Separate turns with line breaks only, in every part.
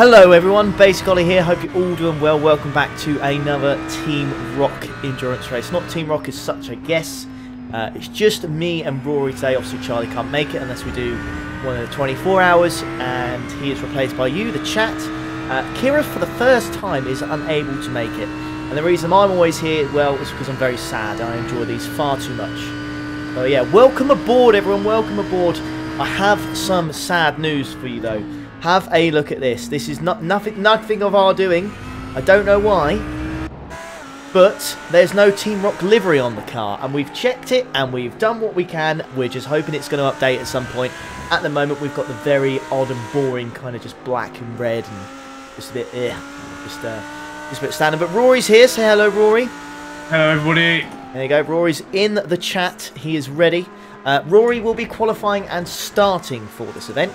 Hello everyone, Basic Ollie here, hope you're all doing well. Welcome back to another Team Rock endurance race. Not Team Rock as such, I guess. Uh, it's just me and Rory today. Obviously Charlie can't make it unless we do one of the 24 hours and he is replaced by you, the chat. Uh, Kira for the first time is unable to make it. And the reason I'm always here, well, is because I'm very sad. I enjoy these far too much. So yeah, welcome aboard everyone, welcome aboard. I have some sad news for you though. Have a look at this. This is not nothing nothing of our doing. I don't know why. But there's no Team Rock livery on the car and we've checked it and we've done what we can. We're just hoping it's going to update at some point. At the moment we've got the very odd and boring kind of just black and red and just a bit eh, just uh just a bit standard. But Rory's here. Say hello Rory.
Hello everybody.
There you go. Rory's in the chat. He is ready. Uh, Rory will be qualifying and starting for this event.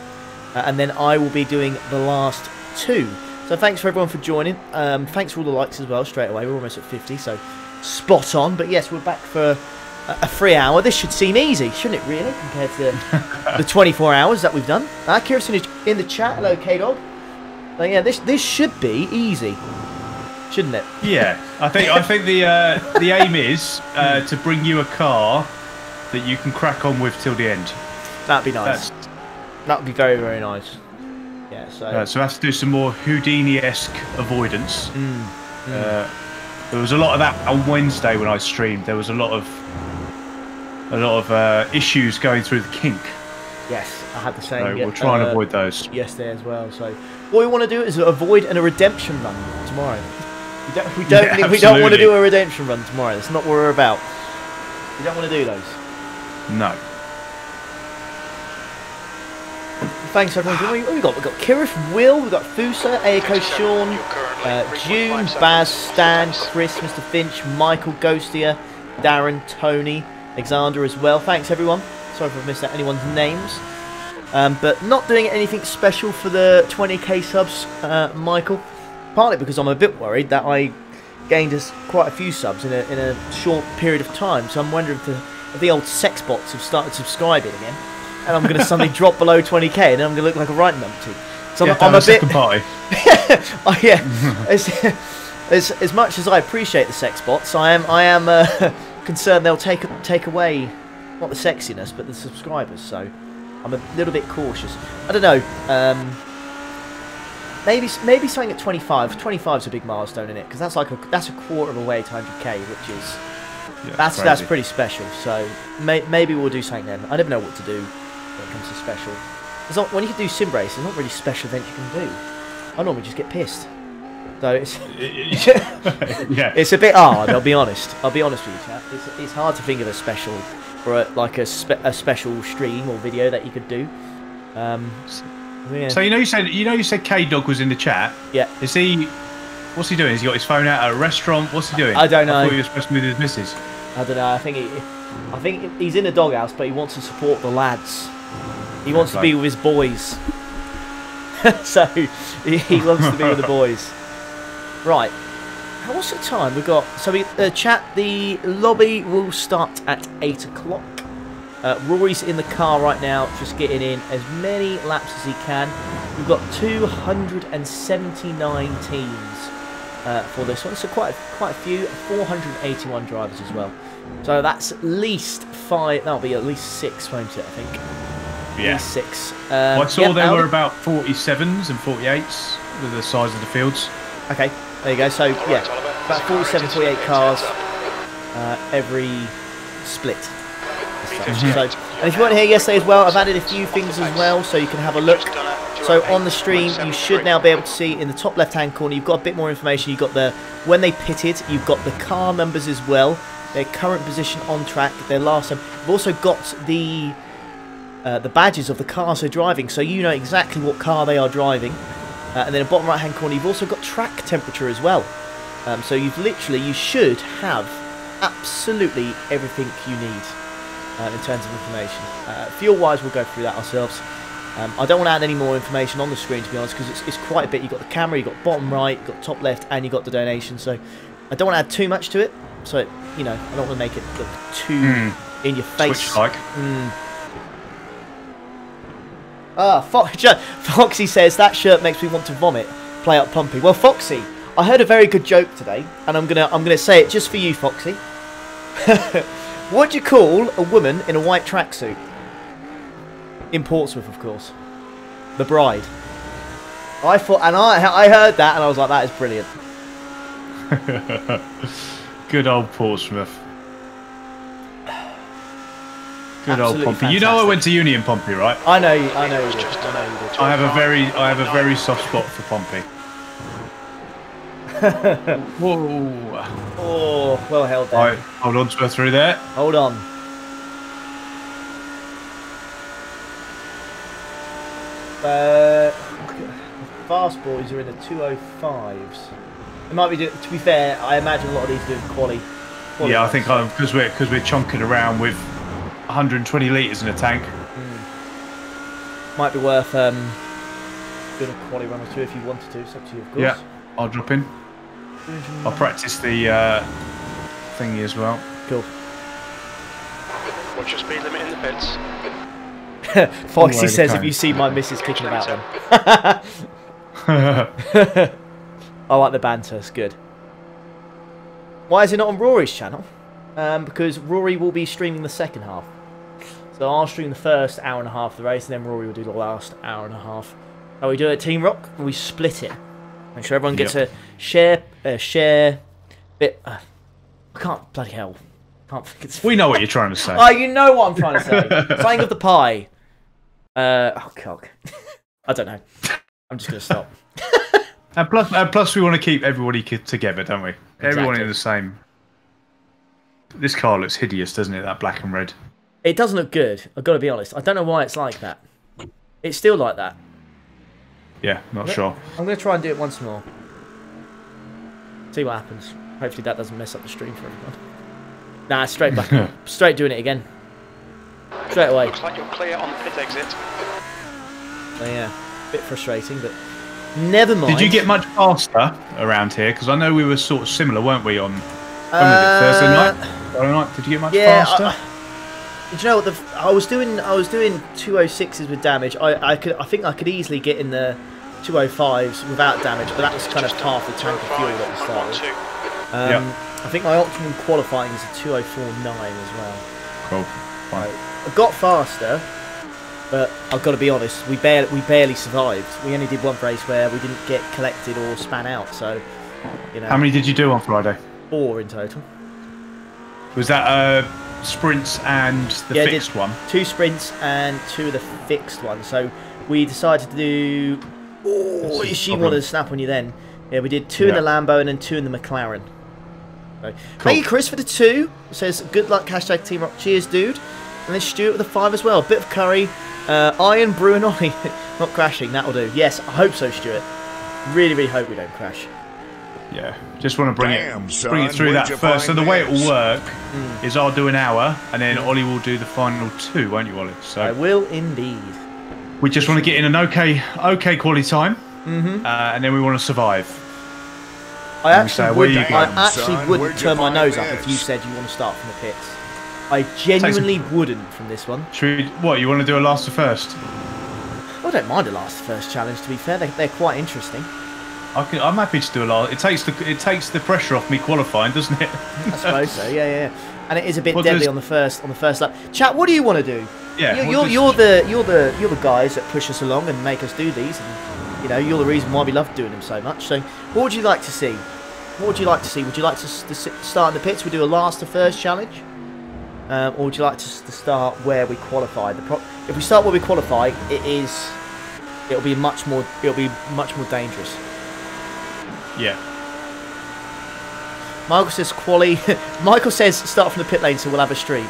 Uh, and then I will be doing the last two. So thanks for everyone for joining. Um, thanks for all the likes as well straight away. We're almost at 50, so spot on. But yes, we're back for a, free hour. This should seem easy, shouldn't it, really, compared to the, the 24 hours that we've done. Uh, Kirsten is in the chat. Hello, K-Dog. But yeah, this this should be easy, shouldn't it?
Yeah, I think I think the uh, the aim is uh, to bring you a car that you can crack on with till the end.
That'd be nice.
That's,
That would be very, very nice. Yeah, so...
uh, so I have to do some more Houdini-esque avoidance.
Mm,
Uh, there was a lot of that on Wednesday when I streamed. There was a lot of a lot of uh, issues going through the kink.
yes, I had the same.
So we'll try and
uh,
avoid those.
yesterday as well. So what we want to do is avoid an, a redemption run tomorrow. We don't. We don't.
Yeah,
we don't want to do a redemption run tomorrow. That's not what we're about. We don't want to do those.
No.
Thanks everyone. What have we got? We've got Kirith, Will, we've got Fusa, Aiko, Sean, uh, June, Baz, Stan, Chris, Mr. Finch, Michael, Ghostia, Darren, Tony, Alexander as well. Thanks everyone. Sorry if I've missed out anyone's names. Um, but not doing anything special for the 20k subs, uh, Michael. Partly because I'm a bit worried that I gained us quite a few subs in a, in a short period of time. So I'm wondering if the, if the old sex bots have started subscribing again. And I'm going to suddenly drop below 20k and I'm going to look like a right numpty. So I'm, I'm
down
a bit.
party.
oh, yeah. as, as, as much as I appreciate the sex bots, I am I am uh, concerned they'll take take away not the sexiness but the subscribers. So I'm a little bit cautious. I don't know. Um, maybe maybe something at 25. 25 is a big milestone in it because that's like a that's a quarter of a way to 100k, which is
Yeah,
that's that's pretty special. So may, maybe we'll do something then. I never know what to do when it comes to special. It's not when you can do sim race. There's not really special events you can do. I normally just get pissed. So it's
yeah.
it's a bit hard. I'll be honest. I'll be honest with you, chap. It's, it's hard to think of a special or a, like a, spe- a special stream or video that you could do. Um, yeah.
So you know you said you know you said K Dog was in the chat.
yeah.
Is he? What's he doing? Has he got his phone out at a restaurant? What's he doing?
I don't know.
I thought he was supposed to be with his missus.
I don't know. I think he, I think he's in the doghouse, but he wants to support the lads. He wants to be with his boys. so he, he loves to be with the boys. Right. What's the time? We've got so we uh, chat. The lobby will start at eight o'clock. Uh, Rory's in the car right now, just getting in as many laps as he can. We've got 279 teams uh, for this one, so quite quite a few. 481 drivers as well. So that's at least five. That'll be at least six, won't it? I think. At
Yeah.
least six. Um,
Well, I saw
yeah,
there
Audi-
were about 47s and 48s, with the size of the fields.
Okay, there you go. So yeah, about 47, 48 cars uh, every split. So, and if you weren't here yesterday as well, I've added a few things as well, so you can have a look. So on the stream, you should now be able to see in the top left-hand corner, you've got a bit more information. You've got the when they pitted, you've got the car numbers as well, their current position on track, their last time. You've also got the uh, the badges of the cars they're driving, so you know exactly what car they are driving. Uh, and then in the bottom right hand corner, you've also got track temperature as well. Um, so you've literally, you should have absolutely everything you need uh, in terms of information. Uh, fuel wise, we'll go through that ourselves. Um, I don't want to add any more information on the screen to be honest, because it's, it's quite a bit. You've got the camera, you've got bottom right, you've got top left, and you've got the donation. So I don't want to add too much to it. So, you know, I don't want to make it look too in your face.
Switch like.
Mm. Ah, Fox, Foxy says that shirt makes me want to vomit. Play up Pompey. Well, Foxy, I heard a very good joke today, and I'm gonna I'm gonna say it just for you, Foxy. what do you call a woman in a white tracksuit? In Portsmouth, of course. The bride. I thought, and I I heard that, and I was like, that is brilliant.
Good old Portsmouth. Good
Absolutely
old Pompey. You know I went to uni in Pompey, right?
I know, you- I know you did. I know you did.
I have a very, I have a very soft spot for Pompey. Whoa!
Oh, well held there.
Right, hold on to her through there.
Hold on. Uh, fast boys are in the 205s. It might be, to be fair, I imagine a lot of these are doing quali. quali
Yeah, I
runs.
think because we're because we're chunking around with 120 liters in a tank.
Might be worth um, doing a quality run or two if you wanted to. It's up to you, of course.
Yeah, I'll drop in. I'll practice the uh, thingy as well.
Cool.
What's your speed limit in the pits?
Foxy says,
okay.
"Have you seen my missus kicking about them?" I like the banter. It's good. Why is it not on Rory's channel? Um, because Rory will be streaming the second half. So I'll stream the first hour and a half of the race, and then Rory will do the last hour and a half. How we do it Team Rock? We split it. Make sure everyone gets
Yep.
a share, a share bit. Uh, I can't bloody hell. Can't. It's,
we know what you're trying to say.
Oh, you know what I'm trying to say. Something of the pie. Uh, oh, cock. I don't know. I'm just going to stop.
And plus, and plus, we want to keep everybody together, don't we? Everyone in the same. This car looks hideous, doesn't it? That black and red.
It doesn't look good. I've got to be honest. I don't know why it's like that. It's still like that.
Yeah, not sure.
I'm going to try and do it once more. See what happens. Hopefully that doesn't mess up the stream for everyone. Nah, straight back. straight doing it again. Straight away.
Looks like you're clear on the pit exit.
So yeah, a bit frustrating, but never mind.
Did you get much faster around here? Because I know we were sort of similar, weren't we? On
Uh.
Thursday night. Friday night. Did you get much
Yeah,
faster?
I, do you know what? The, f- I was doing I was doing 206s with damage. I, I could I think I could easily get in the 205s without damage, but that was kind of half the tank of fuel that we started. with.
112.
Um, I think my optimum qualifying is a 2049 as well.
cool. Fine.
I got faster, but I've got to be honest. We barely we barely survived. We only did one race where we didn't get collected or span out. So you know,
How many did you do on Friday?
four in total.
Was that uh, sprints and the
Yeah,
fixed one?
two sprints and two of the fixed ones. So we decided to do. Oh,
That's
she wanted to snap on you then. Yeah, we did two in the Lambo and then two in the McLaren. So,
Cool.
Thank you, Chris, for the two. Says good luck, hashtag Team Rock. Cheers, dude. And then Stuart with the five as well. Bit of curry. Uh, Iron, Brew, and Ollie. Not crashing, that'll do. Yes, I hope so, Stuart. Really, really hope we don't crash.
Yeah. Just want to bring
Damn,
it,
son,
bring it through that first. So
find
the way it will work
Hmm.
is I'll do an hour, and then Ollie will do the final two, won't you, Ollie? So
I will indeed.
we just want to get in an okay, okay quality time,
Mm-hmm.
uh, and then we want to survive.
I
And
actually
say,
would,
Damn,
I actually
son,
wouldn't turn my
find
nose up if you said you want to start from the pits. I genuinely wouldn't from this one.
Should we, what you want to do a last to first?
I don't mind a last to first challenge. To be fair, they, they're quite interesting.
I can, I'm happy to do a last. It takes the it takes the pressure off me qualifying, doesn't it?
I suppose so. Yeah, yeah. And it is a bit deadly
does-
on the first on the first lap. Chat, what do you want to do?
Yeah,
You're, you're,
does-
you're the you're the you're the guys that push us along and make us do these, and you know you're the reason why we love doing them so much. So, what would you like to see? What would you like to see? Would you like to, to start in the pits? We do a last to first challenge, um, or would you like to, to start where we qualify? The pro- if we start where we qualify, it is it'll be much more it'll be much more dangerous.
Yeah.
Michael says quali. Michael says start from the pit lane so we'll have a stream.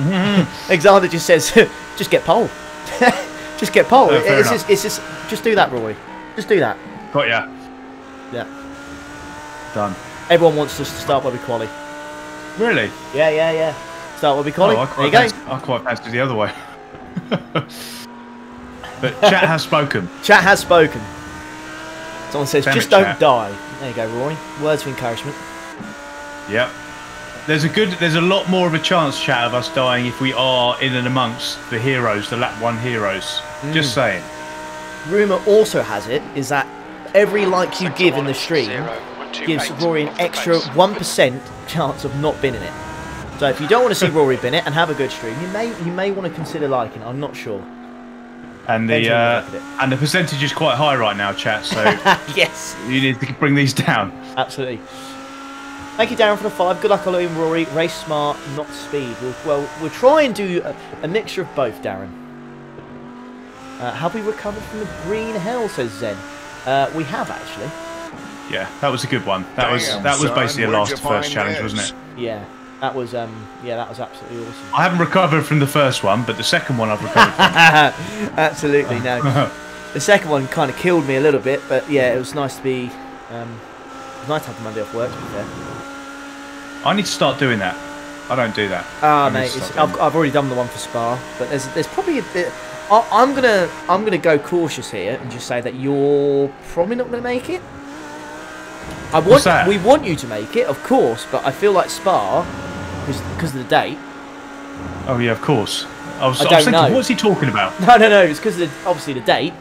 Alexander just says just get pole. just get pole.
Oh, fair
it's, just, it's just just do that, Rory. Just do that.
Got ya.
Yeah.
Done.
Everyone wants us to start where we quali.
Really?
Yeah, yeah, yeah. Start where we quali.
Oh, I
there
quite
you go.
I quite fancy the other way. but chat has spoken.
Chat has spoken. Someone says
Damn
just don't
chat."
die. There you go, Rory. Words of encouragement.
Yep. there's a good, there's a lot more of a chance, chat, of us dying if we are in and amongst the heroes, the lap one heroes.
Mm.
Just saying.
Rumour also has it is that every like you
Sector
give in the stream
zero, one, two,
gives
eight,
Rory an extra 1% chance of not binning it. So if you don't want to see Rory bin it and have a good stream, you may you may want to consider liking it. I'm not sure.
And the
on how you
uh,
look at it.
and the percentage is quite high right now, chat. So
yes,
you need to bring these down.
absolutely. Thank you, Darren, for the five. Good luck, Ollie and Rory. Race smart, not speed. We'll, well, we'll try and do a, a mixture of both, Darren. Uh, have we recovered from the green hell? Says Zen. Uh, we have actually.
Yeah, that was a good one. That was that was
son,
basically a last first challenge,
this?
wasn't it?
Yeah, that was um, yeah, that was absolutely awesome.
I haven't recovered from the first one, but the second one I've recovered. from.
Absolutely, no. the second one kind of killed me a little bit, but yeah, it was nice to be. Um, it was nice to have the Monday off work. To be fair.
I need to start doing that. I don't do that.
Ah,
uh,
mate, it's, I've, I've already done the one for Spa, but there's there's probably a bit. I, I'm gonna I'm gonna go cautious here and just say that you're probably not gonna make it. I want we want you to make it, of course, but I feel like Spa, because of the date.
Oh yeah, of course. I was,
I
I
don't
was thinking,
know.
what's he talking about?
No, no, no. It's because of the, obviously the date.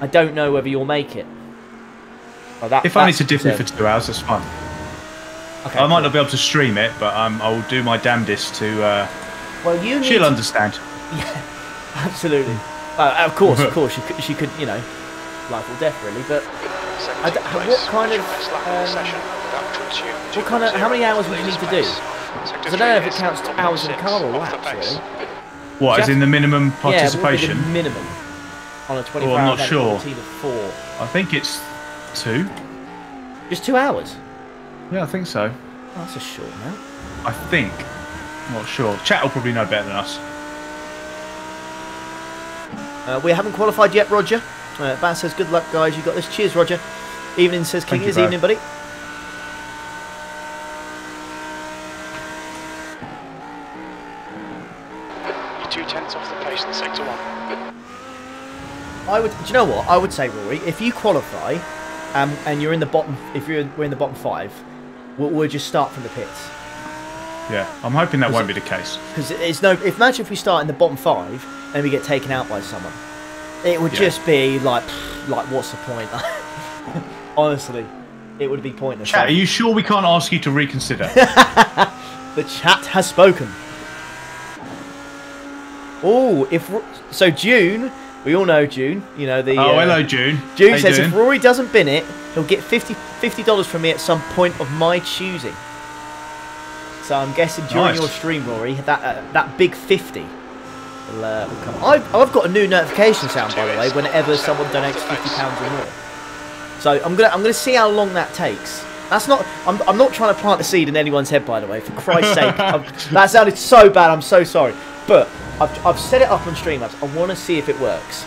I don't know whether you'll make it. Oh, that,
If I need to dip it for two hours, that's fine.
Okay,
I might
cool.
not be able to stream it, but um, I will do my damnedest to. Uh,
Well, you
she'll
to-
understand.
Yeah, absolutely. Uh, of course, of course, she could, she could, you know, life or death, really. But I d-
17th
what kind of,
Next lap of the
um,
session, that puts you
what kind of- how many hours would you need to do? Because I don't know if it counts to hours in the car or laps,
pace.
really.
What,
you
in the minimum
Yeah, what would be
participation?
the minimum on a 24
Oh, I'm not sure.
with a team of four.
I think it's two.
Just two hours.
Yeah, I think so.
Oh, that's a short amount.
I think. I'm not sure. Chat will probably know better than us.
Uh, we haven't qualified yet, Roger. Uh, Bass says, good luck, guys. You got this. Cheers, Roger. Evening says, King is evening, buddy. I would. Do you know what? I would say, Rory, if you qualify, um, and you're in the bottom, if you're we're in the bottom five, we'll, we'll just start from the pits
Yeah, I'm hoping that won't
it-
be the case.
because it's no. If imagine if we start in the bottom five and we get taken out by someone, it would
Yeah.
just be like, like, what's the point? Honestly, it would be pointless.
Chat, are you sure we can't ask you to reconsider?
The chat has spoken. Oh, if so, June. We all know June. You know the.
oh,
uh,
hello, June.
June
How
says if Rory doesn't bin it, he'll get 50 dollars from me at some point of my choosing. So I'm guessing during
Nice.
your stream, Rory, that uh, that big fifty will, uh, will come. I've, I've got a new notification sound, by the way, whenever someone donates fifty pounds or more. So I'm gonna I'm gonna see how long that takes. That's not. I'm, I'm not trying to plant a seed in anyone's head, by the way. For Christ's sake, I'm, that sounded so bad. I'm so sorry. But I've, I've set it up on Streamlabs. I want to see if it works.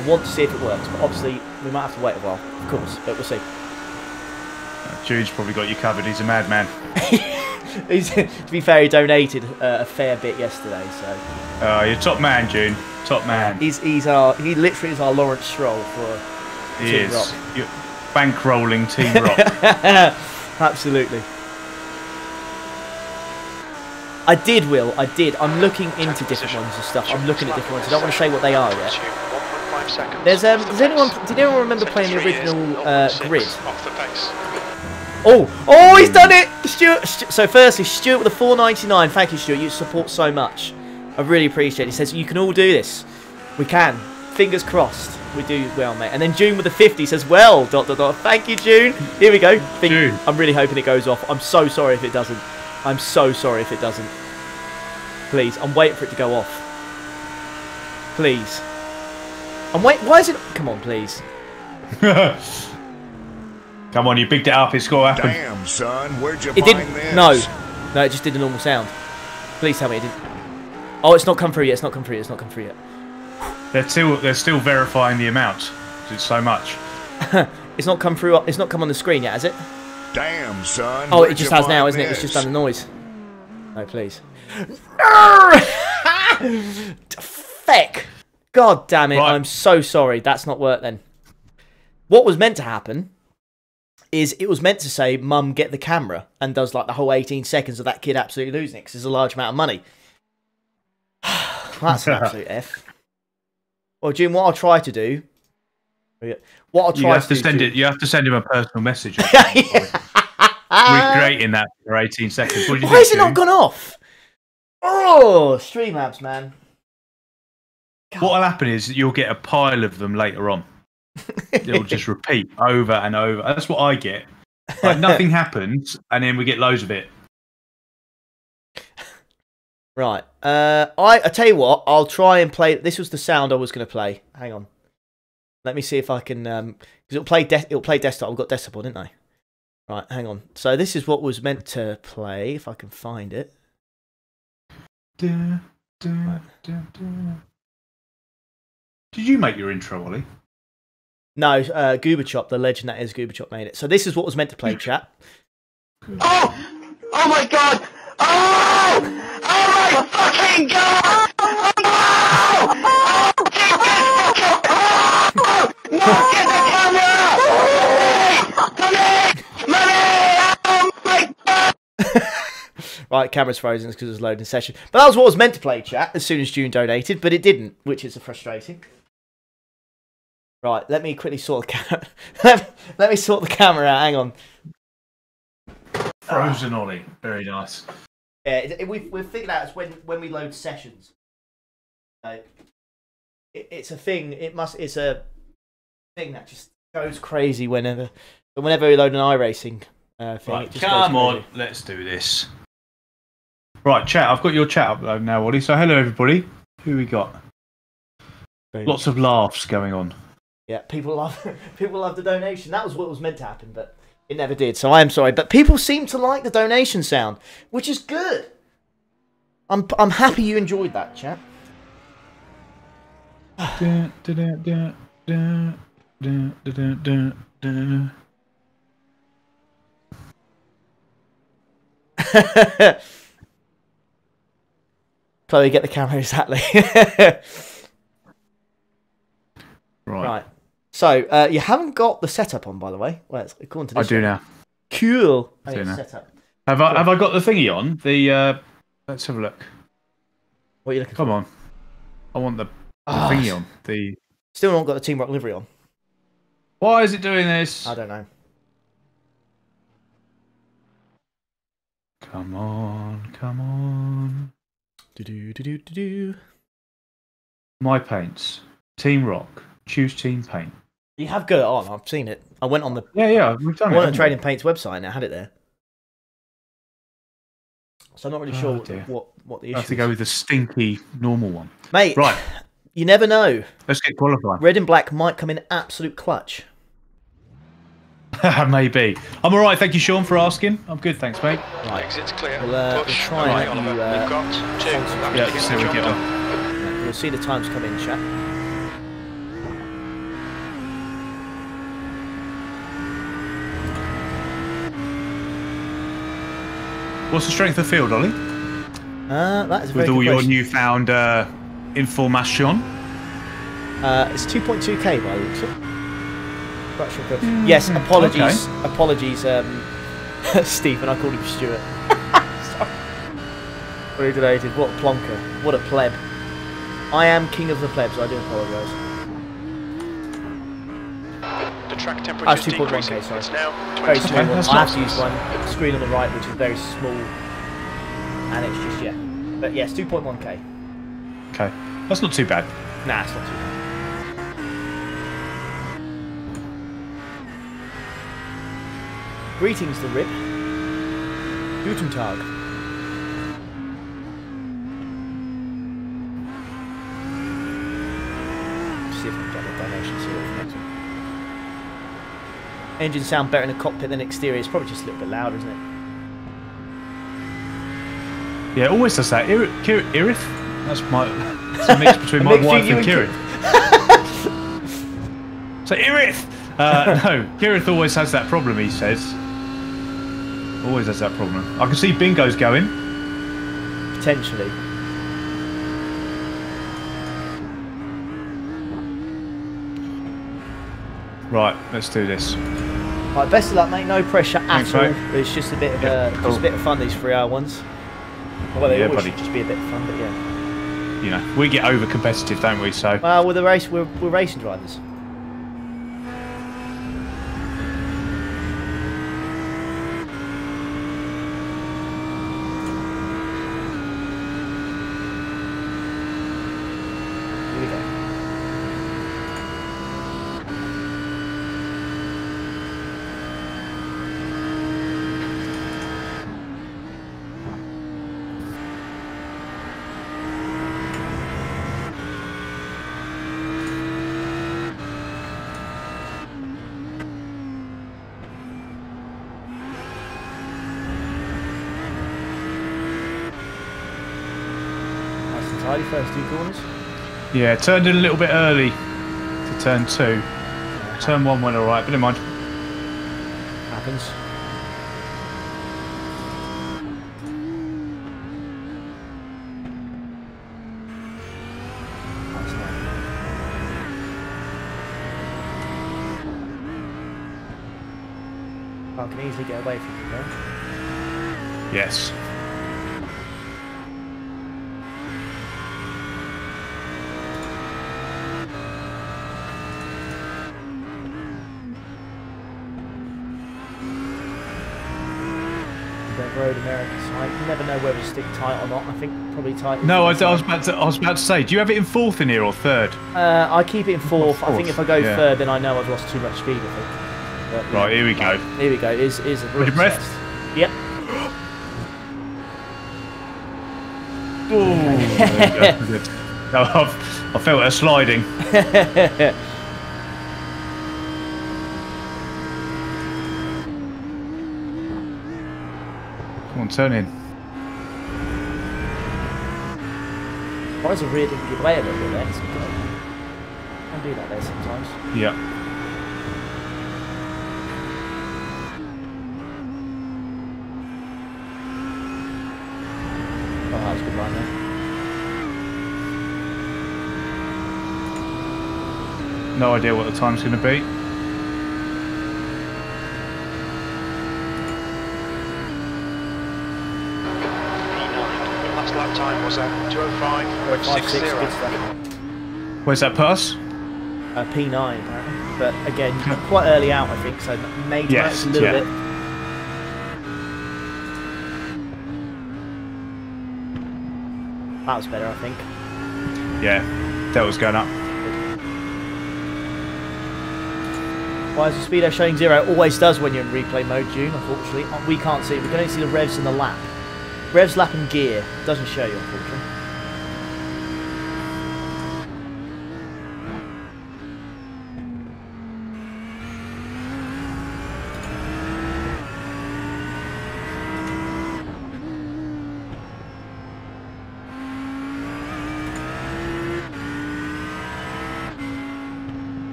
I want to see if it works, but obviously we might have to wait a while, of course. But we'll see.
Jude's probably got you covered. He's a madman.
He's, to be fair, he donated uh, a fair bit yesterday, so
Uh, you're top man, June. Top man.
he's he's our he literally is our Lawrence Stroll for
He
Team
is.
Rock.
You're bankrolling Team Rock.
Absolutely. I did, Will. I did. I'm looking into different ones and stuff. I'm looking at different ones. I don't want to say what they are yet. There's um. Does anyone? Did anyone remember playing the original uh, grid?
Off the pace.
Oh, oh, he's done it, Stuart. Stu- So, firstly, Stuart with the 4.99. Thank you, Stuart. You support so much. I really appreciate it. He says you can all do this. We can. Fingers crossed. We do well, mate. And then June with the 50 says, "Well, dot dot dot. Thank you, June. Here we go. Think-
June.
I'm really hoping it goes off. I'm so sorry if it doesn't. I'm so sorry if it doesn't. Please, I'm waiting for it to go off. Please. I'm wait. Why is it? Come on, please.
Come on, you bigged it up. It's got to happen.
Damn, son, where'd you
It
find
didn't.
this?
No, no, it just did a normal sound. Please tell me it didn't. Oh, it's not come through yet. It's not come through yet. It's not come through yet.
They're still they're still verifying the amount. It's so much.
It's not come through. It's not come on the screen yet, has it?
Damn, son.
Oh, it just has now, isn't it? It's just done the noise. No, please. Feck. God damn it!
Right.
I'm so sorry. That's not worked then. What was meant to happen is it was meant to say, "Mum, get the camera," and does like the whole 18 seconds of that kid absolutely losing it because it's a large amount of money. That's an absolute f. Well, Jim, what I'll try to do. What I'll try
You have to
do,
send
Jim-
it. You have to send him a personal message.
Ah!
Recreating that for 18 seconds. What
Why has it not gone off? Oh, Streamlabs, man.
What'll happen is you'll get a pile of them later on. It'll just repeat over and over. That's what I get. Like nothing happens, and then we get loads of it.
Right. Uh, I I tell you what. I'll try and play. This was the sound I was going to play. Hang on. Let me see if I can. Um, because it'll play. De- it'll play desktop. I've got desktop on, didn't I? Right. Hang on. So this is what was meant to play. If I can find it.
Da, da, da, da. Did you make your intro, Ollie?
No, uh, Gooberchop, the legend that is Gooberchop, made it. So this is what was meant to play, chat.
Oh! Oh my god! Oh! Oh my fucking god! Oh no! Oh, get the no, get the camera! Money! Money!
Right, camera's frozen because it was loading session. But that was what was meant to play, chat, as soon as June donated, but it didn't, which is frustrating. Right, let me quickly sort the camera. let, let me sort the camera out. Hang on.
Frozen Ollie. Very nice.
Yeah, it, it, we've, we've figured out it's when, when we load sessions. It, it's a thing. It must. It's a thing that just goes crazy whenever. Whenever we load an iRacing uh, thing,
Right,
it just goes
come on, let's do this. Right, chat. I've got your chat up now, Ollie. So hello, everybody. Who we got?
Boom.
Lots of laughs going on.
Yeah, people love people love the donation. That was what was meant to happen, but it never did. So I am sorry, but people seem to like the donation sound, which is good. I'm I'm happy you enjoyed that, chat.
Da, da, da, da, da, da, da, da, da.
Chloe, get the camera exactly.
Right.
right. So uh, you haven't got the setup on, by the way. Well, it's according to
I do
one.
now.
Cool. Oh,
do now.
setup.
Have I have I got the thingy on? The uh, let's have a look.
What are you looking
Come
for?
on. I want the, the
Ah,
thingy on. The
Still not got the Team Rock livery on.
why is it doing this?
I don't know.
Come on, come on.
Do do do do do do.
My paints. Team Rock. Choose Team Paint.
You have got it on. I've seen it. I went on the
Yeah, yeah, we've done
I
it.
went on
haven't
Trading Paint's website and it had it there. So I'm not really
Oh,
sure
dear.
what what the
we?
issue
I have to
is.
go with the stinky normal one.
Mate,
Right,
you never know.
let's get qualified.
Red and black might come in absolute clutch.
Maybe. I'm all right. Thank you, Sean, for asking. I'm good, thanks, mate. Right.
Exit's clear.
We'll, uh, we'll try and
Right,
let you, uh,
We've got two.
Yeah, let's see how we get
job
on.
done.
You'll see the times come in, chat.
What's the strength of field, Ollie?
Uh, that is a very
With all your
question.
newfound uh, information.
Uh, it's 2.2k by the looks of it. Quite sure if- Yes, apologies. Apologies, um, Stephen. I called him Stuart. Sorry. Very donated. What a plonker. What a pleb. I am king of the plebs. I do apologise.
The track temperature is
2.1K, sorry.
It's now
Very
20
small one. I have
not-
to use one screen on the right, which is very small, and it's just yeah. But yes, 2.1k.
Okay, that's not too bad.
Nah, it's not too bad. Greetings, the Rip. Guten Tag. See if I can get the donation, see what next one. Engines sound better in the cockpit than exterior. It's probably just a little bit louder, isn't it?
Yeah, it always does that. Ir- Irith? That's my. It's a mix between my
mix
wife and Kirith. so Irith. Uh, no, Kirith always has that problem. He says. Always has that problem. I can see Bingo's going.
Potentially.
Right, let's do this.
Right, best of luck, mate. No pressure at
Thanks,
all.
mate.
It's just a bit of
Yeah,
a just a bit of fun. These three-hour ones. Well, they
Yeah,
always
buddy.
just be a bit of fun, but yeah.
You know, we get over competitive, don't we? So
Well, we're the race. We're, we're racing drivers. Here we go. Nice and tidy first two corners.
Yeah, turned in a little bit early to turn two. Turn one went all right, but never mind.
Happens. I can easily get away from you.
Yes.
The road American side. You never know whether to stick tight or not. I think probably tight.
No, I, I was about to. I was about to say. Do you have it in fourth in here or third?
Uh, I keep it in fourth. I think if I go
yeah.
third, then I know I've lost too much speed. I think. But, yeah.
Right, here we go.
Here we go. Is is a
your breath.
test. Yep.
Go. No, I've, I felt her sliding. Come on, turn in.
Is a rear didn't give way a little bit there? It's good. Can do that there sometimes.
Yeah.
Oh, that was a good line there. Eh?
No idea what the time's going to be.
P9. Last time was at 205.60.
Five, six, good stuff.
Where's that pass?
Uh, P9 apparently. But again, quite early out, I think. So maybe
Yes,
a little
yeah.
bit. That was better, I think.
Yeah, that was going up.
Why is the speedo showing zero? Always does when you're in replay mode, June, unfortunately. We can't see it. We can only see the revs and the lap. Revs, lap and gear. Doesn't show you, unfortunately.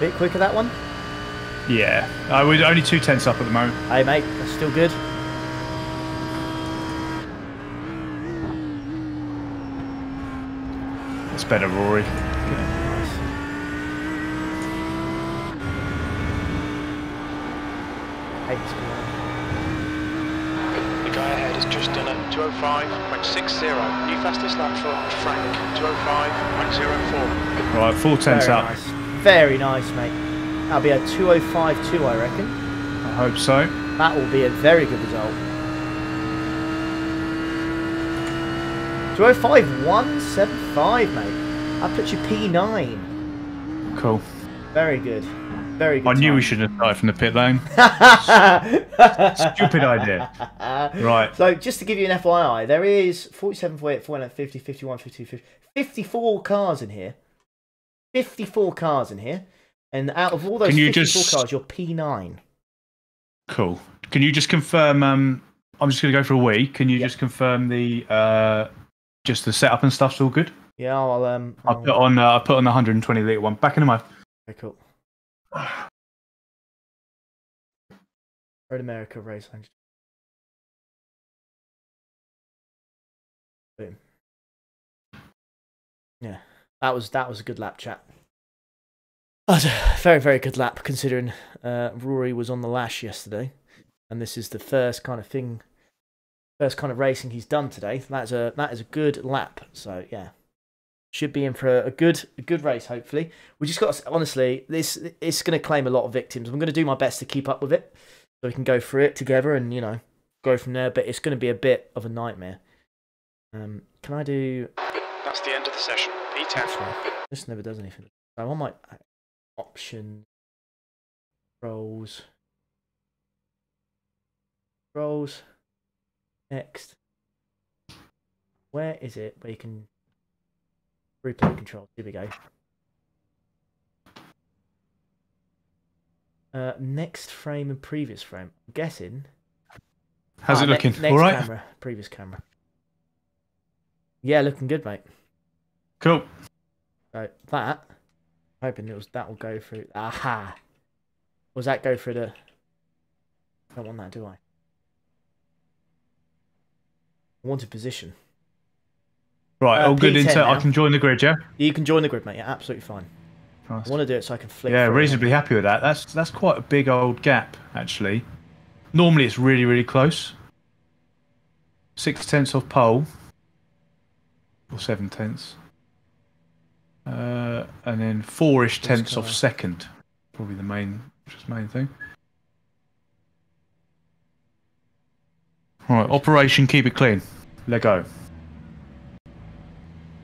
Bit quicker that one.
Yeah, uh, I would only two tenths up at the moment.
Hey mate, that's still good.
That's better, Rory.
Nice. Hey, it's good.
The guy ahead has just done a 205.60. New fastest lap for Frank, 205.04.
Right, full tenths
Very
up.
nice. Very nice, mate. That'll be a 205.2, I reckon.
I hope so.
That will be a very good result. 205.175, mate. That puts you P9.
Cool.
Very good. Very good.
I knew we shouldn't have started from the pit lane. Stupid idea. Right.
So, just to give you an FYI, there is 47, 48, 49, 50, 51, 52, 50, 54 cars in here. 54 cars in here. And out of all those 54
just-
cars, you're P9.
Cool. Can you just confirm? Um, I'm just going to go for a week. Can you
Yeah.
just confirm the uh, just the setup and stuff's all good?
Yeah, I'll um.
I
I'll-
put on uh, I put on the 120 liter one. Back in a moment.
Okay, cool. Road America race engine. Boom. Yeah, that was that was a good lap chat. That was a very very good lap considering uh, Rory was on the lash yesterday, and this is the first kind of thing, first kind of racing he's done today. That's a that is a good lap. So yeah, should be in for a, good a good race hopefully. We just got honestly this it's going to claim a lot of victims. I'm going to do my best to keep up with it so we can go through it together and you know go from there. But it's going to be a bit of a nightmare. Um, can I do?
That's the end of the session. P10.
This never does anything. So I might option rolls rolls next. Where is it where you can replay control? Here we go. Uh, next frame and previous frame. I'm guessing.
How's
Ah,
it looking?
next
all right.
camera, previous camera. Yeah, looking good, mate.
Cool.
So that, hoping it was that will go through. Aha. Was that go through the? I Don't want that, do I? I want a position.
Right.
Uh,
all good.
P10
Into I can join the grid. Yeah.
You can join the grid, mate. Yeah, absolutely fine. I want to do it so I can flip.
Yeah, reasonably happy with that. That's that's quite a big old gap actually. Normally it's really really close. Six tenths off pole, or seven tenths, uh, and then four-ish tenths off second. Probably the main, just main thing. All right, operation keep it clean. Let go.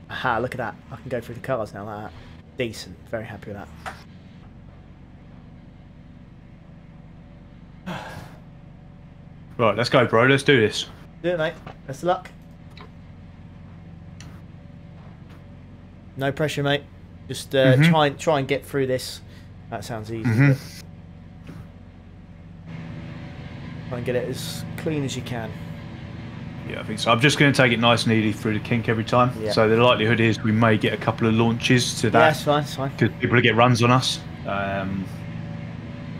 Aha! Look at that. I can go through the cars now. Like that. Decent. Very happy with that.
Right, let's go, bro. Let's do this.
Do it, mate. Best of luck. No pressure, mate. Just uh,
Mhm.
try and try and get through this. That sounds easy. Mm-hmm. Try and get it as clean as you can.
Yeah, I think so. I'm just going to take it nice and easy through the kink every time.
Yeah.
So the likelihood is we may get a couple of launches to
Yeah,
that.
it's fine. It's fine.
because people get runs on us. Um,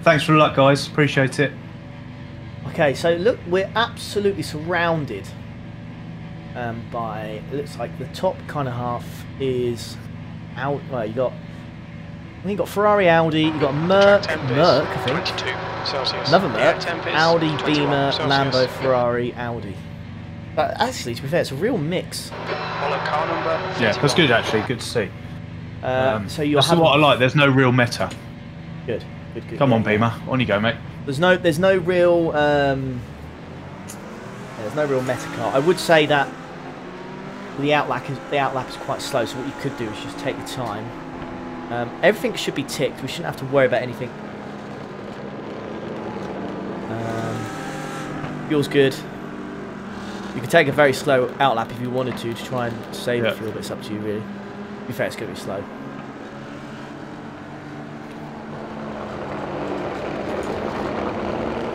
thanks for the luck, guys. Appreciate it.
Okay, so look, we're absolutely surrounded um, by. It looks like the top kind of half is out. Well, you got. I think you got Ferrari, Audi. You got Merc,
Tempest,
Merc, I think.
Celsius.
Another
Yeah,
Merc,
Tempest,
Audi, Beamer,
Celsius.
Lambo, Ferrari, Audi. But actually, to be fair, it's a real mix.
Car number.
Yeah, that's good actually. Good to see.
Uh,
Um,
so you're
that's what I like. There's no real meta.
good, good, good.
Come on. Beamer. On you go, mate.
There's no, there's no real, um, yeah, there's no real meta car. I would say that the outlap is the outlap is quite slow. So what you could do is just take your time. Um, everything should be ticked. We shouldn't have to worry about anything. Um, fuel's good. You can take a very slow outlap if you wanted to to try and save the fuel, but it's up to you really. To be fair, it's going to be slow.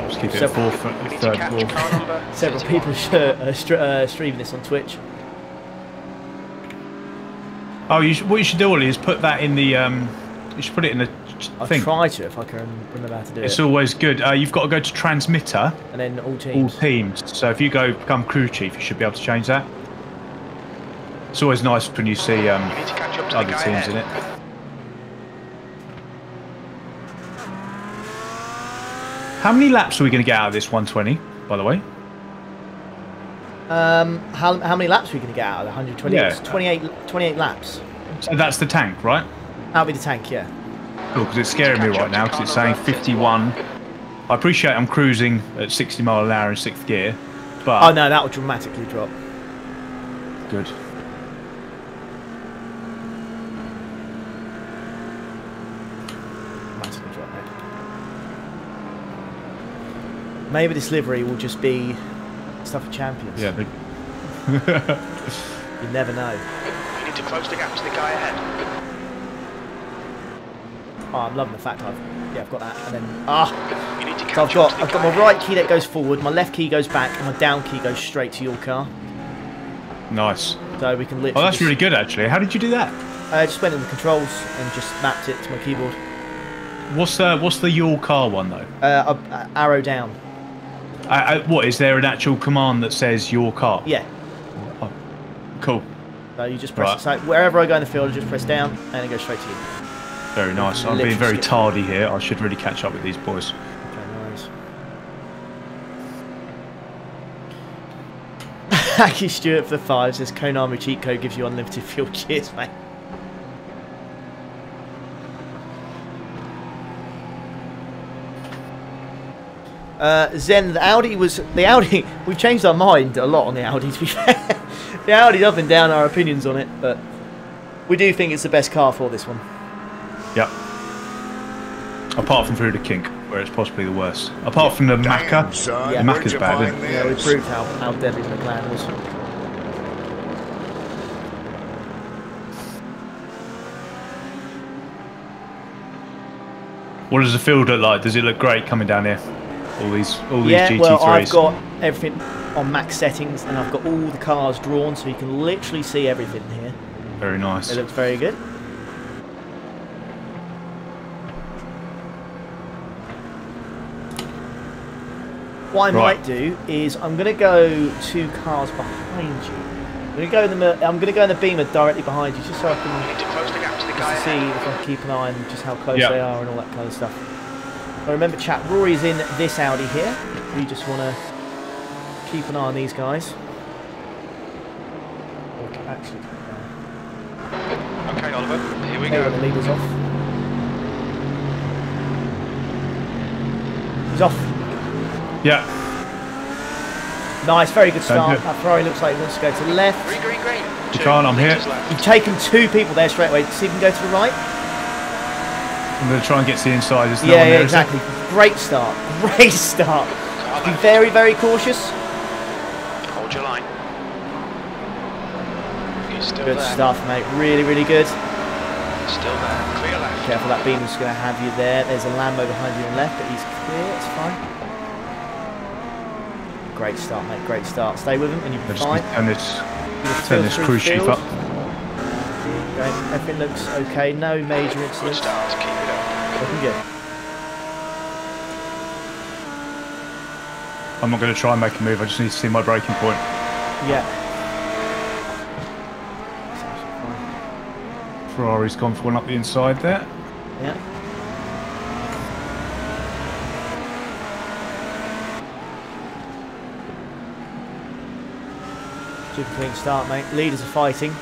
Just keep it
So-
at fourth,
We need to
third,
catch
fourth.
car number.
Several people are uh, uh, streaming this on Twitch.
Oh, you should, what you should do, Ollie, is put that in the. Um, you should put it in the
I'll
thing.
try to if I can remember how to do
It's
it.
always good. Uh, you've got to go to transmitter,
And then all teams.
all
teams.
teams. So if you go become crew chief, you should be able to change that. It's always nice when you see um,
You need to catch up to
other teams
ahead.
in it. How many laps are we going to get out of this 120, by the way?
Um, how, how many laps are we going to get out of the 120?
Yeah.
28, 28 laps.
So that's the tank, right?
That'll be the tank, yeah.
Cool, because it's scaring me right now because it's saying 51. I appreciate I'm cruising at 60 mile an hour in sixth gear, but
Oh no, that will dramatically drop.
good.
Dramatically drop. Maybe this livery will just be stuff for champions.
Yeah, the-
You never know.
You need to close the gap to the guy ahead.
Oh, I'm loving the fact I've yeah I've got that and then ah
You need to
so I've
catch
got
up to
I've got my right key that goes forward, my left key goes back, and my down key goes straight to your car.
Nice.
So we can literally.
Oh, that's really good actually. How did you do that?
I just went in the controls and just mapped it to my keyboard.
What's the what's the your car one though?
Uh, uh, arrow down.
I, I, what is there an actual command that says your car?
Yeah.
Oh, cool.
So you just press
Right.
So wherever I go in the field, I just press down and it goes straight to you.
Very nice. I'm being very tardy here. I should really catch up with these boys.
Okay, nice. Aki Stewart for the five says Konami cheat code gives you unlimited fuel. Cheers, mate. Uh, Zen, the Audi was the Audi. We've changed our mind a lot on the Audi. To be fair, the Audi's up and down our opinions on it, but we do think it's the best car for this one.
Yep. Apart from through the kink, where it's possibly the worst. Apart from the Macca.
Damn, son.
Yeah.
The
Where'd
Macca's bad, isn't it?
Yeah, we proved how, how deadly the McLaren was.
What does the field look like? Does it look great coming down here? All these, all these
Yeah,
GT3s.
well, I've got everything on max settings, and I've got all the cars drawn, so you can literally see everything here.
Very nice.
It looks very good. What I
Right.
might do is I'm going to go two cars behind you. I'm going to go in the I'm going to go in the beamer directly behind you, just so I can
to close the gap to the guy
see
ahead.
if I can keep an eye on just how close
Yeah.
they are and all that kind of stuff. But remember, chat. Rory's in this Audi here. We just want to keep an eye on these guys. Okay, actually, uh,
Okay, Oliver, here we
there
go.
the leader's off. He's off.
Yeah.
Nice, very good start.
you.
That Ferrari looks like he wants to go to the left.
Green, green, green.
You can't, I'm here.
litres.
You've taken two people there straight away. See if you can go to the right.
I'm going to try and get to the inside. There's no
yeah,
one
yeah,
there, is there?
exactly. Great start. Great start. Be very, very cautious.
Hold your line. Still
Good
there.
stuff, mate. Really, really good.
Still there. Clear left.
Careful, that beam is going to have you there. There's a Lambo behind you on the left, but he's clear. It's fine. Great start, mate. Great start. Stay with him, and you'll
I
be
just
fine.
need to turn this,
You
turn this cruise
the
chief up.
Okay, Everything looks okay. No major incidents.
start. Keep it up.
Looking good.
I'm not going to try and make a move. I just need to see my breaking point.
Yeah. That's absolutely.
Ferrari's gone for one up the inside there.
Yeah. Super clean start, mate. Leaders are fighting.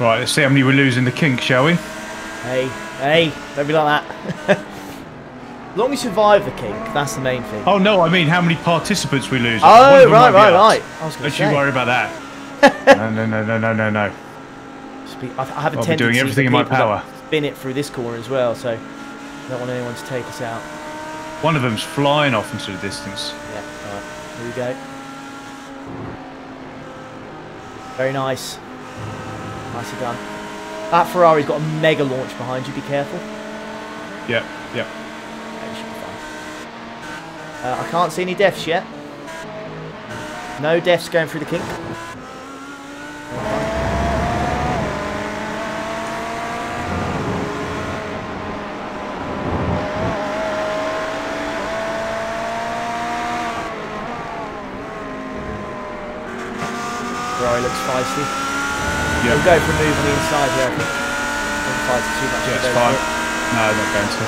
Right, let's see how many we lose in the kink, shall we?
Hey, hey, don't be like that. as long as you survive the kink, that's the main thing.
Oh no, I mean how many participants we lose.
Oh, right, right, right. I was going
Don't
to
you worry about that. no, no, no, no, no, no, no.
I, I have a
I'll
tendency
doing everything in my power.
Spin it through this corner as well, so I don't want anyone to take us out.
One of them's flying off into the distance.
Yeah, alright, here we go. Very nice. Nicely done. That Ferrari's got a mega launch behind you, be careful.
Yep, yep.
Yeah, you should be fine. Uh, I can't see any deaths yet. No deaths going through the kink. Ferrari looks feisty.
Yep.
We'll go for a move on the inside here, I think. Don't fight too much.
Yeah, it's fine.
for.
No, not going to.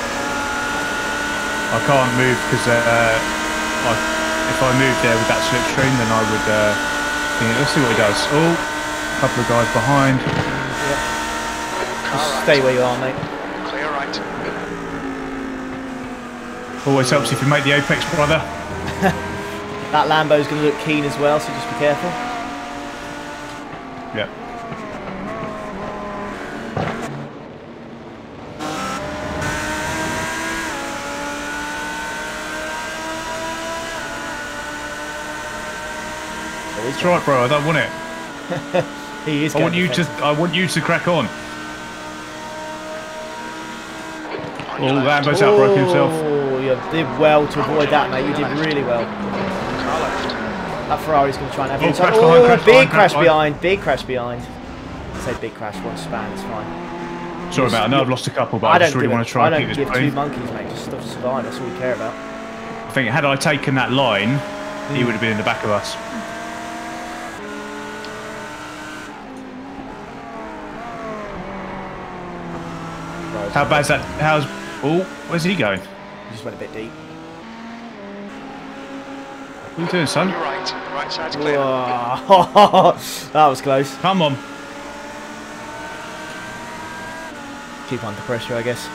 I can't move because uh, I, if I moved there with that slipstream, then I would. Uh, think, let's see what he does. Oh, a couple of guys behind.
Just stay where you are, mate.
Clear right.
Always helps if you make the apex, brother.
That Lambo's going to look keen as well, so just be careful.
It's right, bro. I don't want it.
He is.
I want you to. I want you to crack on. Oh, Lambo's outbroke himself.
Oh, you did well to avoid that, mate. You did really well. That Ferrari's going to try and have
Oh,
you.
crash
oh,
behind, crash
big crash behind, big crash behind. Say big crash, one span, it's fine.
Sorry about. I know I've lost a couple, but I,
I
just really want to try
I
and
don't
keep
give
this
two monkeys, mate. Just stuff to survive. That's all we care about.
I think had I taken that line, he hmm. would have been in the back of us. How bad's that? How's? Oh, where's he going?
You just went a bit deep.
What are you doing, son?
You're right. Right side's clear.
Whoa. that was close.
Come on.
Keep under pressure, I guess.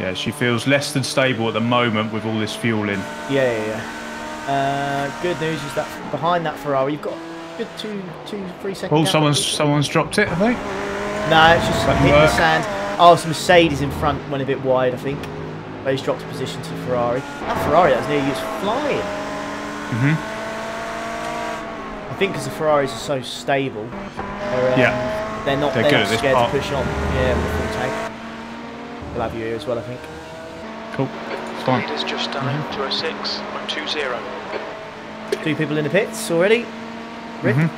Yeah, she feels less than stable at the moment with all this fuel in.
Yeah, yeah, yeah. Uh, good news is that behind that Ferrari, you've got good two, two, three seconds.
Oh, someone's someone's dropped it. I think.
No, it's just
That
hitting the sand. Oh, some Mercedes in front went a bit wide, I think. But he's dropped position to Ferrari. That Ferrari that's near you is flying.
Mhm.
I think because the Ferraris are so stable, they're, um,
Yeah.
they're not,
They're
they're not scared to push on. Yeah, with full tank. We'll have you here as well, I think.
Cool. It's
The
fine.
leader's just done. 206.20.
Two people in the pits already. Rick?
Mhm.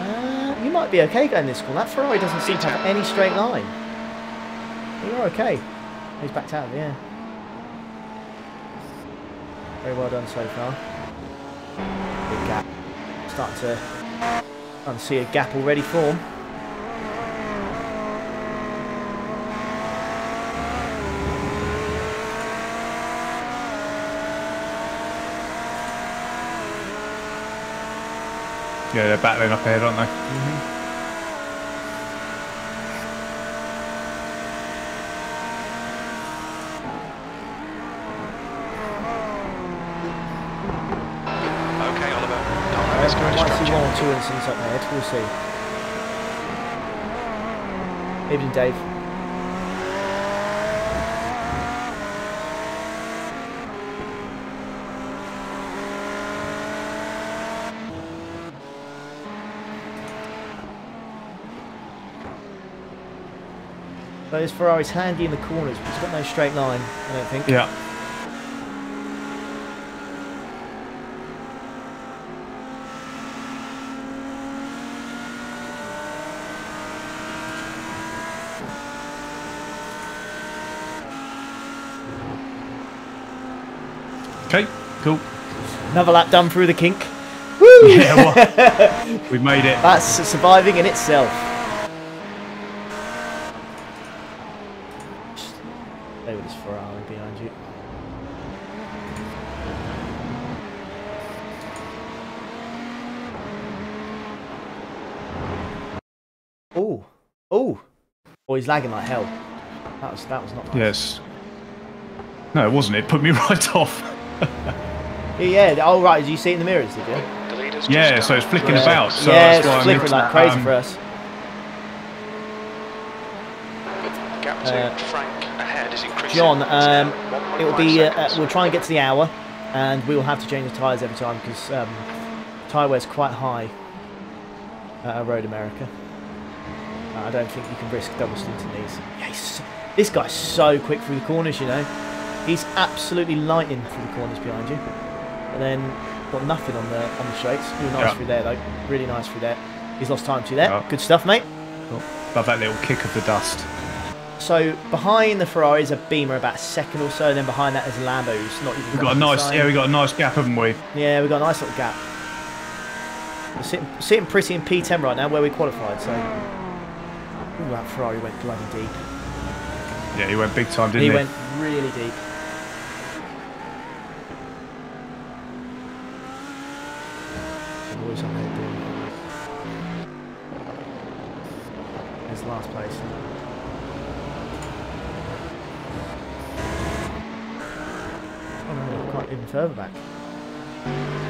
Uh, you might be okay going this corner. That Ferrari doesn't seem to have any straight line. You're okay. He's backed out, of there, yeah. Very well done so far. Big gap. Starting to, starting to see a gap already form.
Yeah, they're battling up ahead, aren't they?
Okay, Oliver. Don't let
I
this go
we might see one or two incidents up ahead. We'll see. Evening, Dave. So this Ferrari's handy in the corners, but it's got no straight line, I don't think.
Yeah. Okay, cool.
Another lap done through the kink. Woo!
Yeah, well, we made it.
That's surviving in itself. Stay with this Ferrari behind you. Oh, oh, oh! He's lagging like hell. That was that was not nice.
Yes. No, it wasn't. It put me right off.
Yeah, yeah. Oh right, did you see it in the mirrors? Did you?
The
Yeah, so it's flicking
yeah,
about. So
yeah,
that's why
it's
I
flickering
missed
like crazy
um,
for us.
Gap to
Uh,
Frank ahead is increasing.
John, um, it will be. Uh, uh, we'll try and get to the hour, and we will have to change the tyres every time because um, tyre is quite high at uh, Road America. I don't think you can risk double stinting these. Yeah, he's so- this guy's so quick through the corners, you know. He's absolutely lightning through the corners behind you, and then got nothing on the on the straights. Really nice
Yeah.
through there, though. Really nice through there. He's lost time to there.
Yeah.
Good stuff, mate.
Love that little kick of the dust.
So behind the Ferrari is a Beamer about a second or so. Then behind that is a Lambo who's not even.
We've got a nice, yeah, we got a nice gap, haven't we?
Yeah, we've got a nice little gap. We're sitting, sitting pretty in P10 right now, where we qualified. So, Ooh, that Ferrari went bloody deep.
Yeah, he went big time, didn't
He
he?
went really deep. Always up there doing. There's the last place. Oh no, quite even further back.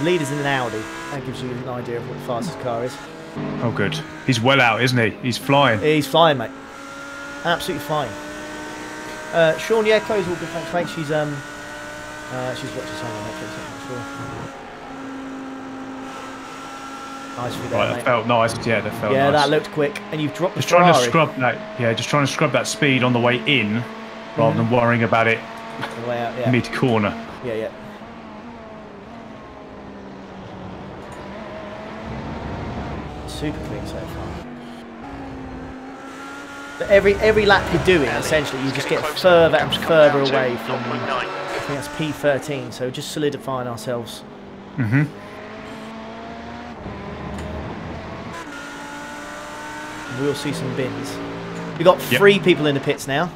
The leader's in an Audi. That gives you an idea of what the fastest car is.
Oh, good. He's well out, isn't he? He's flying.
He's flying, mate. absolutely fine. Uh, Sean, yeah, Chloe's all good, thanks, mate. She's um, uh, she's watching something on Netflix, I'm sure. Nice for you there,
Right, that felt nice. Yeah, that felt
yeah,
nice.
that looked quick, and you've dropped the
Just trying to scrub that. Yeah, just trying to scrub that speed on the way in, rather than worrying about it
the way out. Yeah,
mid corner.
yeah, yeah. Super clean so far. But every every lap you're doing, essentially, you just get further and further away from. I think that's P13, so just solidifying ourselves.
Mm-hmm.
We'll see some bins. We've got
Yep.
three people in the pits now.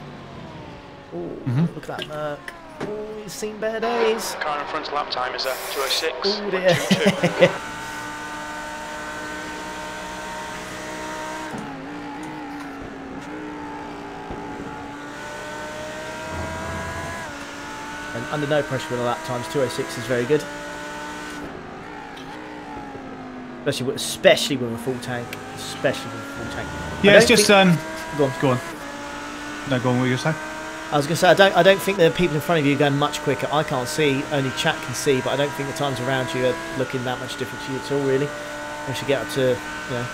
Ooh,
Mhm.
Look at that Merc. Ooh, he's seen better days.
Car in front lap time is a 206.
Ooh, dear. under no pressure with the lap times, 206 is very good. Especially with, especially with a full tank. Especially with a full tank.
Yeah, it's just
think-
um.
Go on.
Go on. No, go on. What you gonna say?
I was going to say, I don't, I don't think the people in front of you are going much quicker. I can't see, only chat can see, but I don't think the times around you are looking that much different to you at all, really. Once you get up to, you know,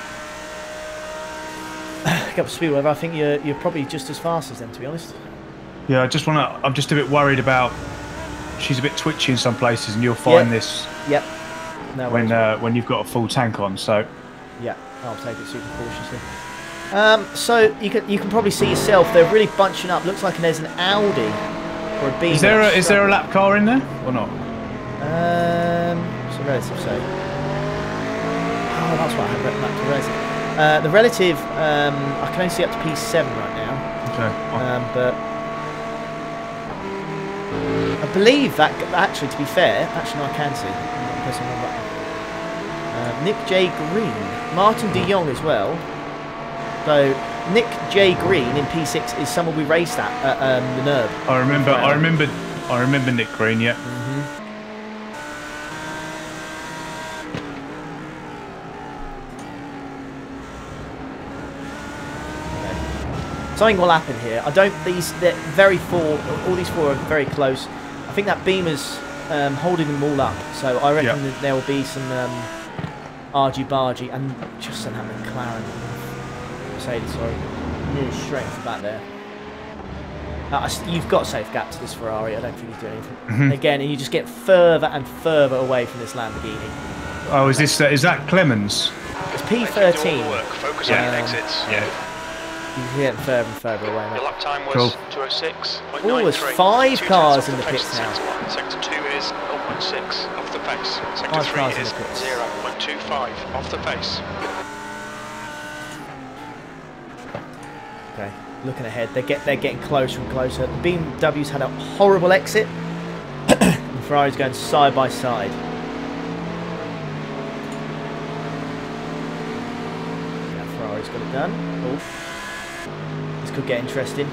get up to speed, whatever, I think you're, you're probably just as fast as them, to be honest.
Yeah, I just want to. I'm just a bit worried about. She's a bit twitchy in some places, and you'll find
Yeah.
this
Yep. No
when uh, when you've got a full tank on. So
Yeah, I'll take it super cautiously. Um, so you can you can probably see yourself. They're really bunching up. Looks like there's an Audi or a
is there a is there a lap car in there or not?
Um, what's the relative say? Oh, that's what I had written back to relative. Uh, the relative, um, I can only see up to P7 right now,
Okay.
Um, but I believe that actually, to be fair, actually no, I can see. I'm not pressing one button. Uh, Nick J Green, Martin De Jong as well. So Nick J Green in P6 is someone we raced at at um, the NERB.
I remember. I remember. I remember Nick Green. Yeah.
Something will happen here. I don't. These they're very four. All these four are very close. I think that Beamer's um, holding them all up. So I reckon
Yeah.
that there will be some um, argy bargy and just an McLaren. Mercedes, sorry, near strength back there. Uh, you've got safe gap to this Ferrari. I don't think he's doing anything.
Mm-hmm.
Again, and you just get further and further away from this Lamborghini.
Oh, is this uh, is that Clemens?
It's
They can do all the
P13.
work. Focus
Yeah.
on the exits.
Yeah.
You get further and further away.
Your
mate.
lap time was
Cool.
206.
Ooh, there's five cars in the pits now.
Sector 2 is 0.6 off the pace. Sector
Five
3 is
the
0.25 off the pace.
Okay, looking ahead, they get they're getting closer and closer. The BMW's had a horrible exit. and Ferrari's going side by side. Yeah, Ferrari's got it done. Oh. This could get interesting.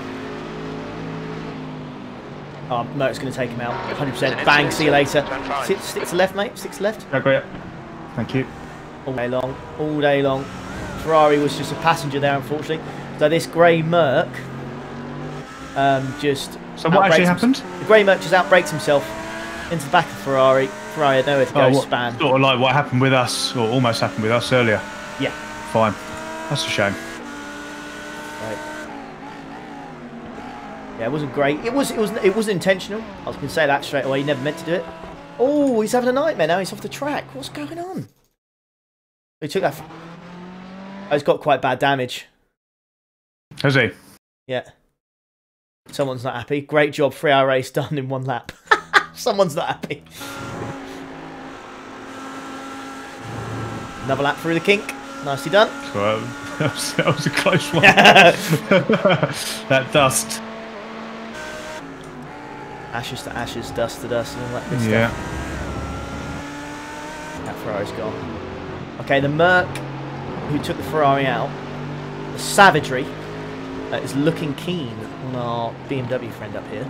Oh, Merc's going to take him out. 100%. Bang, see you later. Stick, stick to left, mate. Stick to left.
Yeah, great. Thank you.
all day long, all day long. Ferrari was just a passenger there, unfortunately. So this grey Merc um, just.
So what actually happened?
him- The grey Merc just outbrakes himself into the back of Ferrari. Ferrari had nowhere to go,
Oh, what,
span.
sort of like what happened with us, or almost happened with us earlier.
Yeah.
Fine. That's a shame.
Right. Yeah, it wasn't great. It was. It was. It wasn't intentional. I was going to say that straight away. He never meant to do it. Oh, he's having a nightmare now. He's off the track. What's going on? He took that. f- Oh, he's got quite bad damage.
Has he?
Yeah. Someone's not happy. Great job, three hour race done in one lap. Someone's not happy. Another lap through the kink. Nicely done.
Well, that was, that was a close one. that dust.
Ashes to ashes, dust to dust, and all that good
Yeah.
stuff. That Ferrari's gone. Okay, the Merc who took the Ferrari out, the savagery, uh, is looking keen on our BMW friend up here.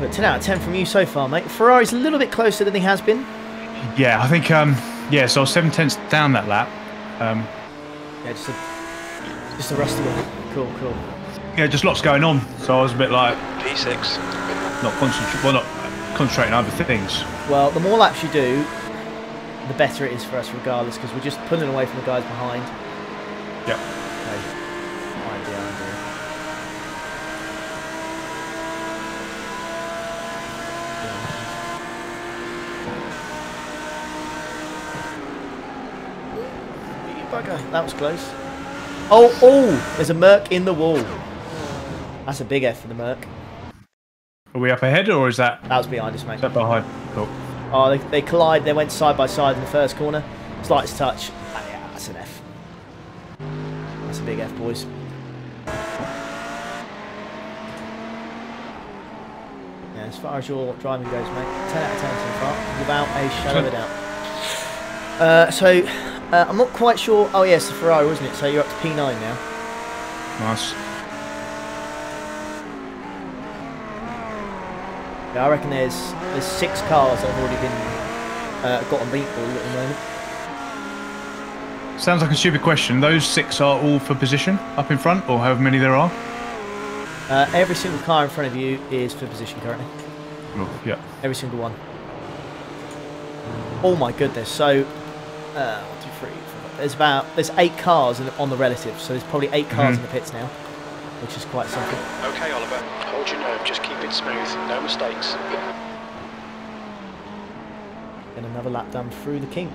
But 10 out of 10 from you so far, mate. Ferrari's a little bit closer than he has been.
Yeah, I think um, Yeah, so I was seven tenths down that lap. Um,
Yeah, just a just the rest of one. Cool, cool.
yeah, just lots going on. So I was a bit like
P6.
not concentrating, well, not concentrating on other things.
Well, the more laps you do, the better it is for us, regardless, because we're just pulling away from the guys behind.
Yep.
Okay. Idea, idea. Bugger. That was close. Oh, oh! There's a Merc in the wall. That's a big F for the Merc.
Are we up ahead or is that,
That was behind us, mate.
is that behind? Cool.
Oh, they, they collide. They went side by side in the first corner. Slightest touch. Ah, yeah, that's an F. That's a big F, boys. Yeah, as far as your driving goes, mate, 10 out of 10 so far, without a shadow of a doubt. Uh, so, uh, I'm not quite sure. Oh, yes, the Ferrari, wasn't it? So you're up to P9 now.
Nice.
Yeah, I reckon there's there's six cars that have already been uh, got meatball at the moment.
Sounds like a stupid question. Those six are all for position up in front, or however many there are?
Uh, every single car in front of you is for position currently.
Oh, yeah.
Every single one. Oh my goodness. So, uh, one, two, three, four. There's about there's eight cars on the relative. So there's probably eight cars in
Mhm.
the pits now, which is quite something.
Okay, Oliver. Hold your nerve. Just keep it smooth. No mistakes.
And another lap done through the kink.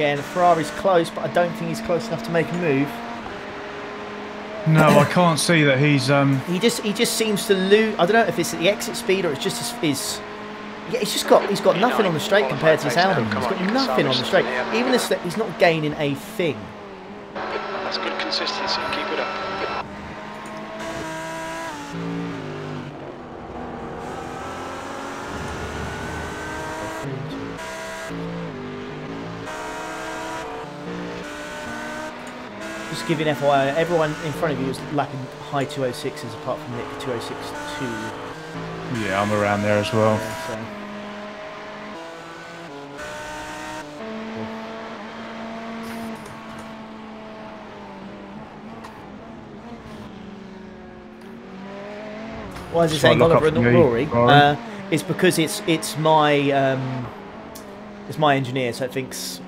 Again, Ferrari's close, but I don't think he's close enough to make a move.
No, I can't see that he's. um
He just he just seems to lose. I don't know if it's the exit speed or it's just his. his yeah, he's just got he's got nothing on the straight compared to his Audi. He's got nothing on the straight. Even if he's not gaining a thing.
That's good consistency. Keep it up.
Just giving FYI, everyone in front of you is lapping high 206s apart from Nick 206.2.
Yeah, I'm around there as well.
Yeah, so. Why is it saying Oliver and not? Rory? Uh, it's because it's it's my um, it's my engineer, so it thinks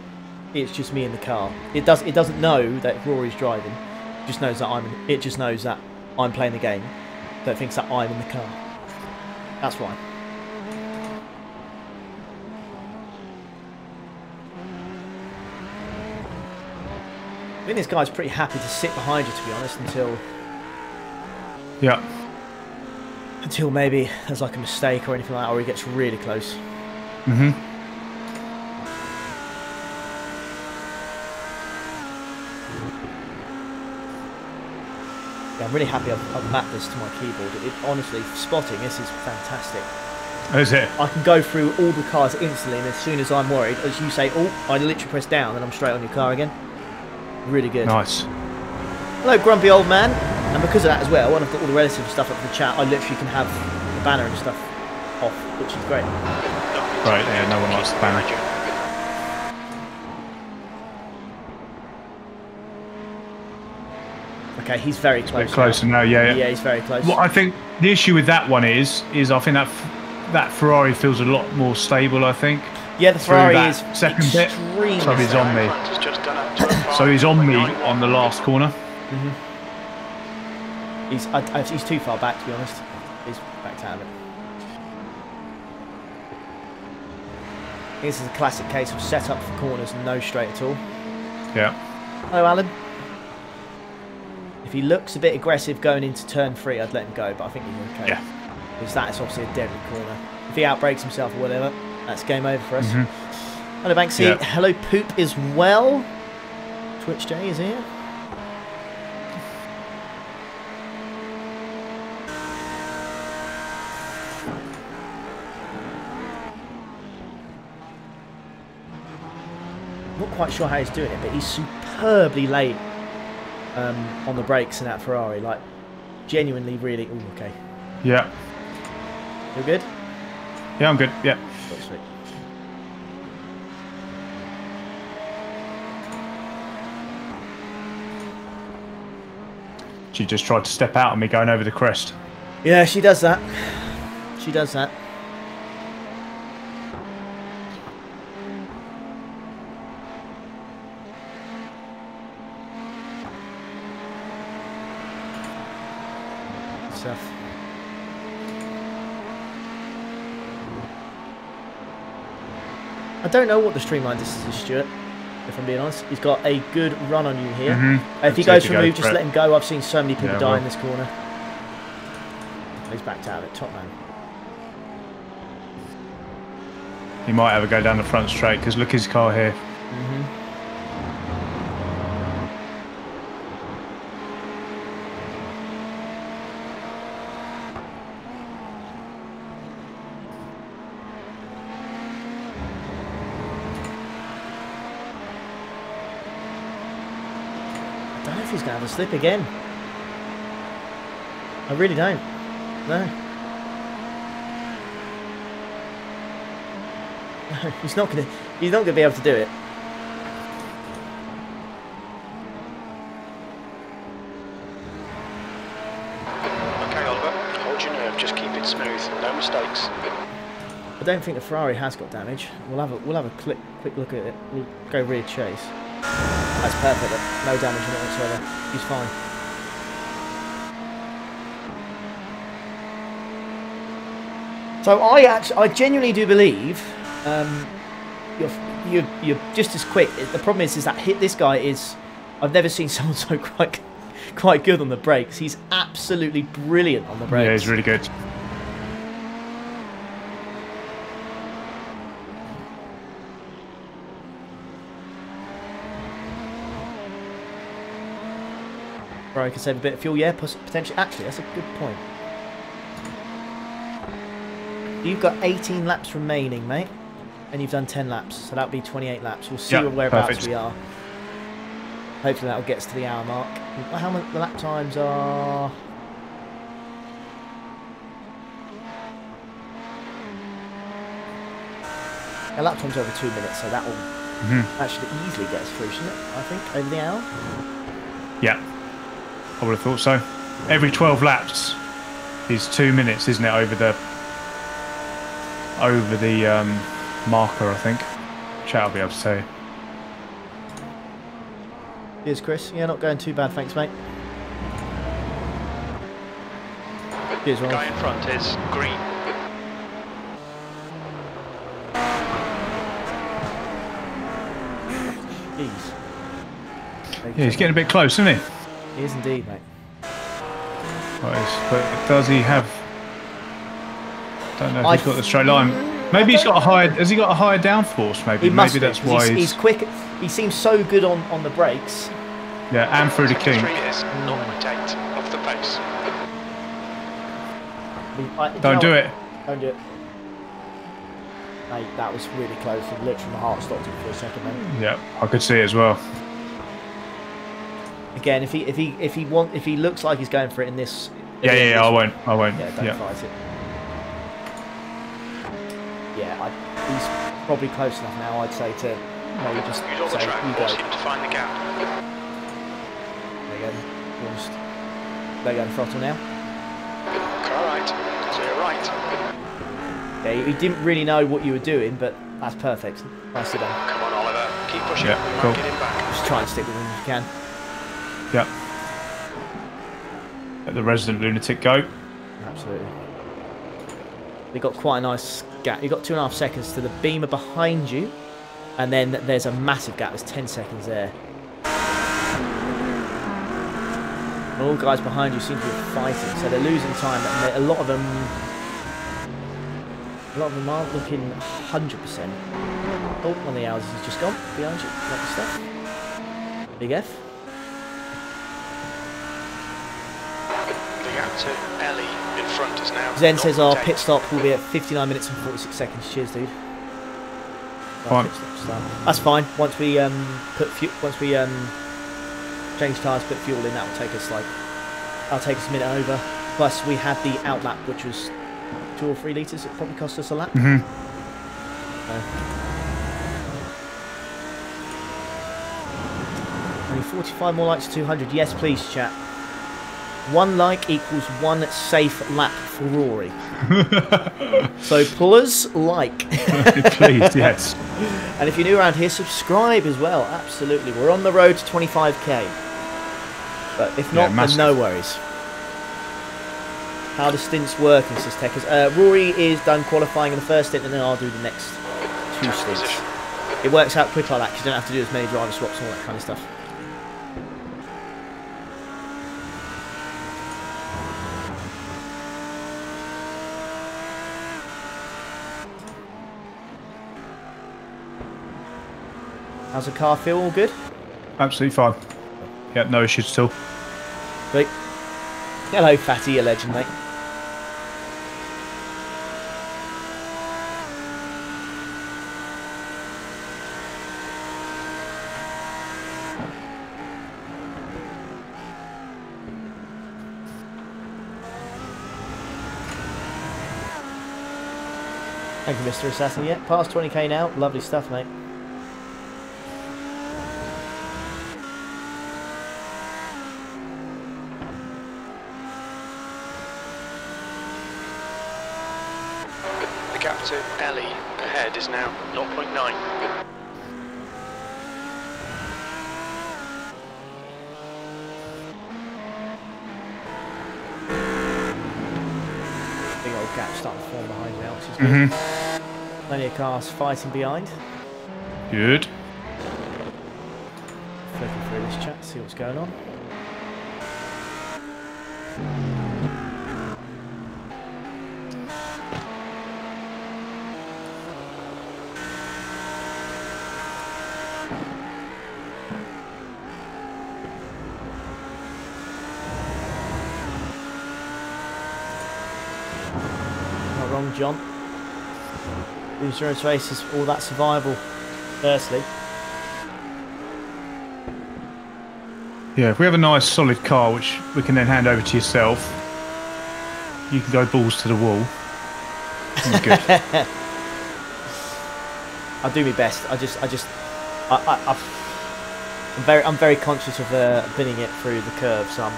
it's just me in the car. It does it doesn't know that Rory's driving. It just knows that I'm. It just knows that I'm playing the game. So it thinks that I'm in the car. That's why. I think this guy's pretty happy to sit behind you, to be honest, until
Yeah.
until maybe there's like a mistake or anything like that, or he gets really close.
hmm
I'm really happy I've, I've mapped this to my keyboard. It, honestly, spotting this is fantastic.
Is it?
I can go through all the cars instantly, and as soon as I'm worried, as you say, oh, I literally press down, and I'm straight on your car again. Really good.
Nice.
Hello, grumpy old man. And because of that as well, when I've got all the relative stuff up in the chat, I literally can have the banner and stuff off, which is great.
Right, yeah, no one likes the banner.
Okay, he's very
Bit
close. now.
closer now, yeah, yeah.
Yeah, he's very close.
What I think the issue with that one is, is I think that that Ferrari feels a lot more stable. I think.
yeah, the
through
Ferrari
that
is
second bit. So he's on me.
Front has just done a 12.5,
So he's on me on the last corner. Mm-hmm.
He's, I, I, he's too far back, to be honest. He's backed out of it. This is a classic case of set up for corners and no straight at all.
Yeah.
Hello, Alan. If he looks a bit aggressive going into turn three, I'd let him go, but I think he's okay.
Yeah.
Because that's obviously a deadly corner. If he outbrakes himself or whatever, that's game over for us.
Mm -hmm.
Hello, Banksy.
Yeah.
Hello, Poop as well. Twitch J is here. not quite sure how he's doing it, but he's superbly late um, on the brakes in that Ferrari. Like, genuinely, really. Ooh, okay.
Yeah.
You're good?
Yeah, I'm good. Yeah.
Oh, sweet.
She just tried to step out on me going over the crest.
Yeah, she does that. She does that. Stuff. I don't know what the streamline distance is, Stuart. If I'm being honest, he's got a good run on you here.
Mhm.
Uh, If he goes for a move, just let him go. I've seen so many people
Yeah,
die
well.
in this corner. He's backed out of it, top man.
He might have a go down the front straight because look his car here.
I don't know if he's going to have a slip again. I really don't. No. No, he's not gonna. He's not gonna be able to do it.
Okay, Oliver. Hold your nerve. Just keep it smooth. No mistakes.
I don't think the Ferrari has got damage. We'll have a we'll have a quick quick look at it. We'll go rear chase. That's perfect. No damage in it whatsoever. He's fine. So I actually, I genuinely do believe um, you're, you're you're just as quick. The problem is, is that hit this guy is. I've never seen someone so quite quite good on the brakes. He's absolutely brilliant on the brakes.
Yeah, he's really good.
Ferrari can save a bit of fuel, yeah, potentially. Actually, that's a good point. You've got 18 laps remaining, mate, and you've done 10 laps, so that'll be 28 laps. We'll see
Yeah,
whereabouts
perfect.
we are. Hopefully that'll get us to the hour mark. How many the lap times are? A lap time's over two minutes, so that will
Mm-hmm.
actually easily get us through, shouldn't it? I think over the hour.
Yeah. I would have thought so. Every 12 laps is two minutes, isn't it, over the over the um, marker, I think. Chat will be able to tell you.
Cheers, Chris. Yeah, not going too bad, thanks, mate. Cheers,
The guy in front is green.
Jeez.
Yeah, he's getting a bit close, isn't he?
He is indeed, mate.
Right, but does he have? Don't know if
I
he's got the straight line. Maybe he's got a higher. Has he got a higher downforce? Maybe.
He must
maybe
be,
that's
'cause
why
he's,
he's,
he's quick. He seems so good on, on the brakes.
yeah, and through the
Three
kink.
is 0.8 off the pace.
I- you
Don't do
what?
it.
Don't do it. Mate, that was really close. And literally, my heart stopped him for a second, mate.
Yeah, I could see it as well.
Again, if he if he if he want if he looks like he's going for it in this.
Yeah, yeah, yeah. I won't. I won't.
Yeah, don't
Yeah.
fight it. Yeah, I, he's probably close enough now. I'd say to maybe just
Use all the
say
track
you go.
force him to find the gap.
There you go. Almost. There you go. Throttle now.
Car right. Clear right.
Yeah, you, you didn't really know what you were doing, but that's perfect. Nicely done.
Come on, Oliver. Keep pushing.
Yeah,
we
cool.
get him back.
Just try and stick with him if you can.
Yeah. Let the resident lunatic go.
Absolutely. They got quite a nice gap. You got two and a half seconds to the beamer behind you, and then there's a massive gap. There's ten seconds there. And all guys behind you seem to be fighting, so they're losing time. A lot of them, a lot of them aren't looking 100%. Oh, one of the hours has just gone behind you. Lovely stuff. Big F.
The gap to Ellie in front is now.
Zen says our pit stop will be at 59 minutes and 46 seconds. Cheers, dude.
Fine.
pit stop start. That's fine. Once we um put fu- once we um change tyres, put fuel in, that will take us like that'll take us a minute over. Plus we had the outlap, which was two or three litres. It probably cost us a lap.
Mm -hmm.
Only 45 more likes to 200. Yes, please, chat. One like equals one safe lap for Rory. so pullers, like.
Please, yes.
And if you're new around here, subscribe as well. Absolutely. We're on the road to 25k. But if
Yeah,
not, then no worries. How the stints working, says Techers. Uh, Rory is done qualifying in the first stint, and then I'll do the next two stints. It works out quick like that because you don't have to do as many driver swaps and all that kind of stuff. How's the car feel? All good?
Absolutely fine. Yeah, no issues at all.
Great. Hello, Fatty, you legend, mate. Thank you, Mr. Assassin. Yeah, past 20k now. Lovely stuff, mate.
The gap to Ellie ahead is now 0.9.
Big old gap starting to form behind now, which is good.
hmm
Plenty of cars fighting behind.
Good.
Flicking through this chat, see what's going on. Not wrong, John. Endurance race is all that survival, firstly.
Yeah, if we have a nice solid car which we can then hand over to yourself, you can go balls to the wall.
I do my best. I just, I just, I, I, I'm very, I'm very conscious of uh, binning it through the curve. So I'm,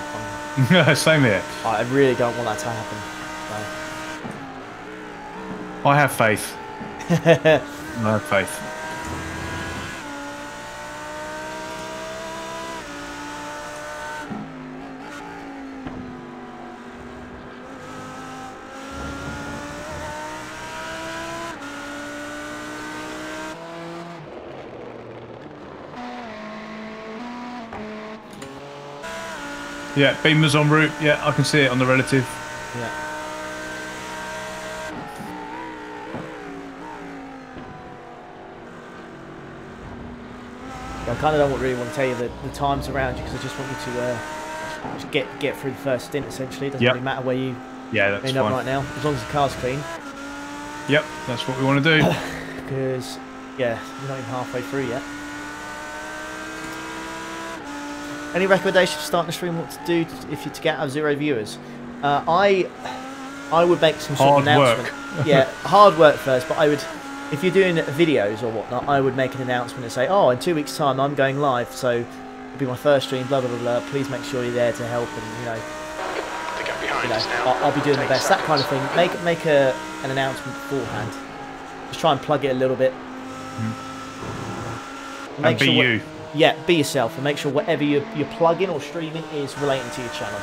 I'm,
Same here.
I really don't want that to happen.
I have faith. Have faith. Yeah, Beamer's en route. Yeah, I can see it on the relative.
Yeah. Kind of don't really want to tell you the, the times around you because I just want you to uh, just get get through the first stint. Essentially, it doesn't
Yep.
really matter where you
Yeah, that's
end up right now, as long as the car's clean.
Yep, that's what we want to do.
because yeah, we're not even halfway through yet. Any recommendations for starting the stream? What to do to, if you to get out of zero viewers? Uh, I I would make some sort of
Hard work.
announcement. yeah, hard work first, but I would. If you're doing videos or whatnot, I would make an announcement and say, "Oh, in two weeks' time, I'm going live, so it'll be my first stream." Blah blah blah. blah. Please make sure you're there to help, and you know,
The gap behind
you know. I'll, I'll be doing the
8
best. That kind of thing. Make make a an announcement beforehand. Just try and plug it a little bit. Mm-hmm.
and be
sure what-
you.
yeah, be yourself and make sure whatever you, you're plugging or streaming is relating to your channel.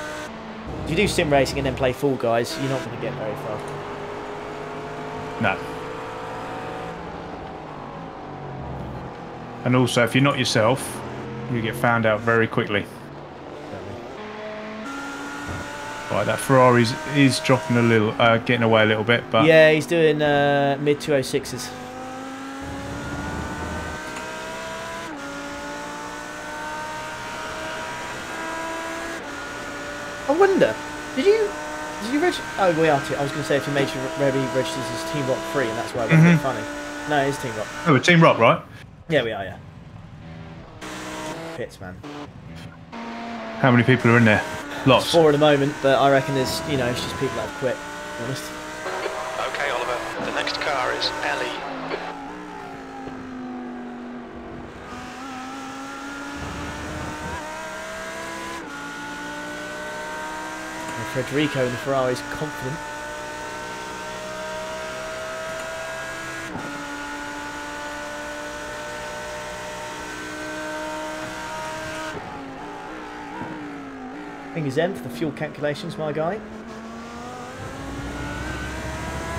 If you do sim racing and then play Fall Guys, you're not going to get very far.
No. And also, if you're not yourself, you get found out very quickly. Right, that Ferrari's is dropping a little, uh, getting away a little bit, but
Yeah, he's doing uh, mid 206s. I wonder, did you did you register? Oh, we are too. I was going to say if you made sure Remy registers as Team Rock Free, and that's why it was bit
Mhm.
funny. No, it's Team Rock.
Oh, we're Team Rock, right?
Yeah, we are, yeah. Pits, man.
How many people are in there? Lots.
Four at the moment, but I reckon there's, you know, it's just people that have quit, to be honest.
Okay, Oliver. The next car is Ellie.
And Federico in the Ferrari is confident. Fingers end for the fuel calculations, my guy.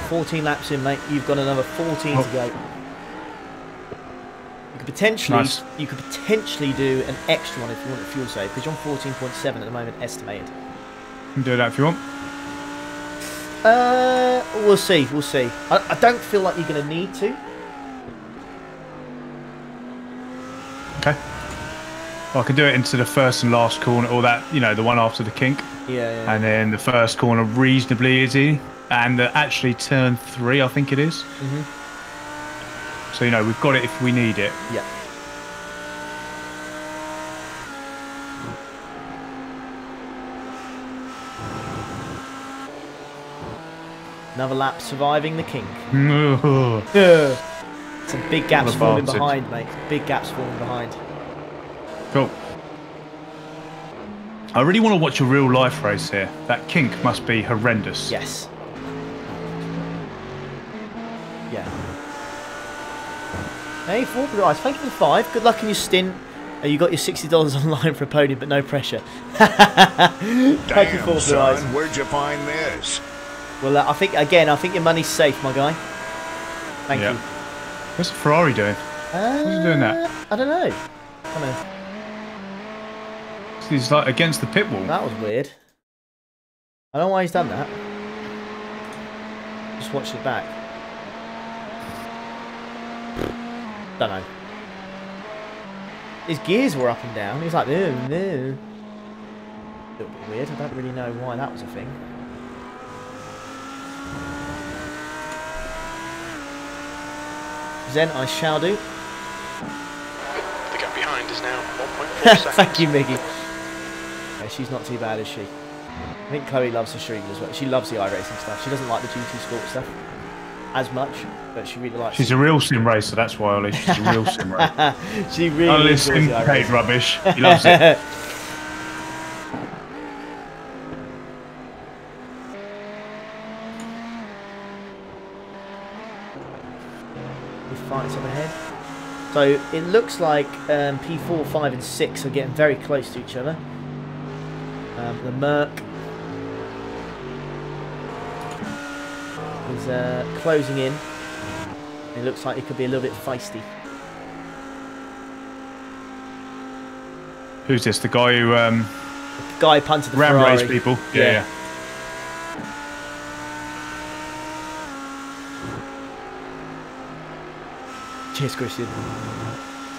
14 laps in, mate. You've got another 14
Oh.
to go. You could potentially,
Nice.
you could potentially do an extra one if you want a fuel save, because you're on 14.7 at the moment, estimated.
You can do that if you want.
Uh, we'll see. We'll see. I, I don't feel like you're going to need to.
Well, I can do it into the first and last corner, or that, you know, the one after the kink.
Yeah. yeah.
And then the first corner reasonably easy. And uh, actually turn three, I think it is.
Mhm.
So, you know, we've got it if we need it.
yeah. Another lap surviving the kink. Some big gaps forming behind, mate. Big gaps forming behind.
Cool. I really want to watch a real life race here. That kink must be horrendous.
Yes. Yeah. Hey, four guys, thank you for the five. Good luck in your stint. Uh, you got your sixty dollars online for a podium, but no pressure. thank you,
Damn,
four blue eyes.
son, where'd you find this?
Well, uh, I think again, I think your money's safe, my guy. Thank
Yeah.
you.
What's the Ferrari doing?
Uh,
he doing that?
I don't know. I don't know.
He's like against the pit wall.
That was weird. I don't know why he's done that. Just watched it back. Don't know. His gears were up and down. He was like, no, no. A little bit weird. I don't really know why that was a thing. Zen, I shall do.
The gap behind is now 1.4 seconds.
Thank you, Miggy. Yeah, she's not too bad, is she? I think Chloe loves the stream as well. She loves the iRacing stuff. She doesn't like the GT Sport stuff as much, but she really likes
She's a real sim racer, that's why, Ollie. She's a real sim racer.
it. She really enjoys
sim paid rubbish. He loves it.
Fights up ahead. So it looks like um, P4, 5 and 6 are getting very close to each other. Um, the Merc is uh, closing in. It looks like it could be a little bit feisty.
Who's this? The guy who um,
Guy punted the
ram
Ferrari.
race people? Yeah,
Yeah.
yeah.
Cheers, Christian.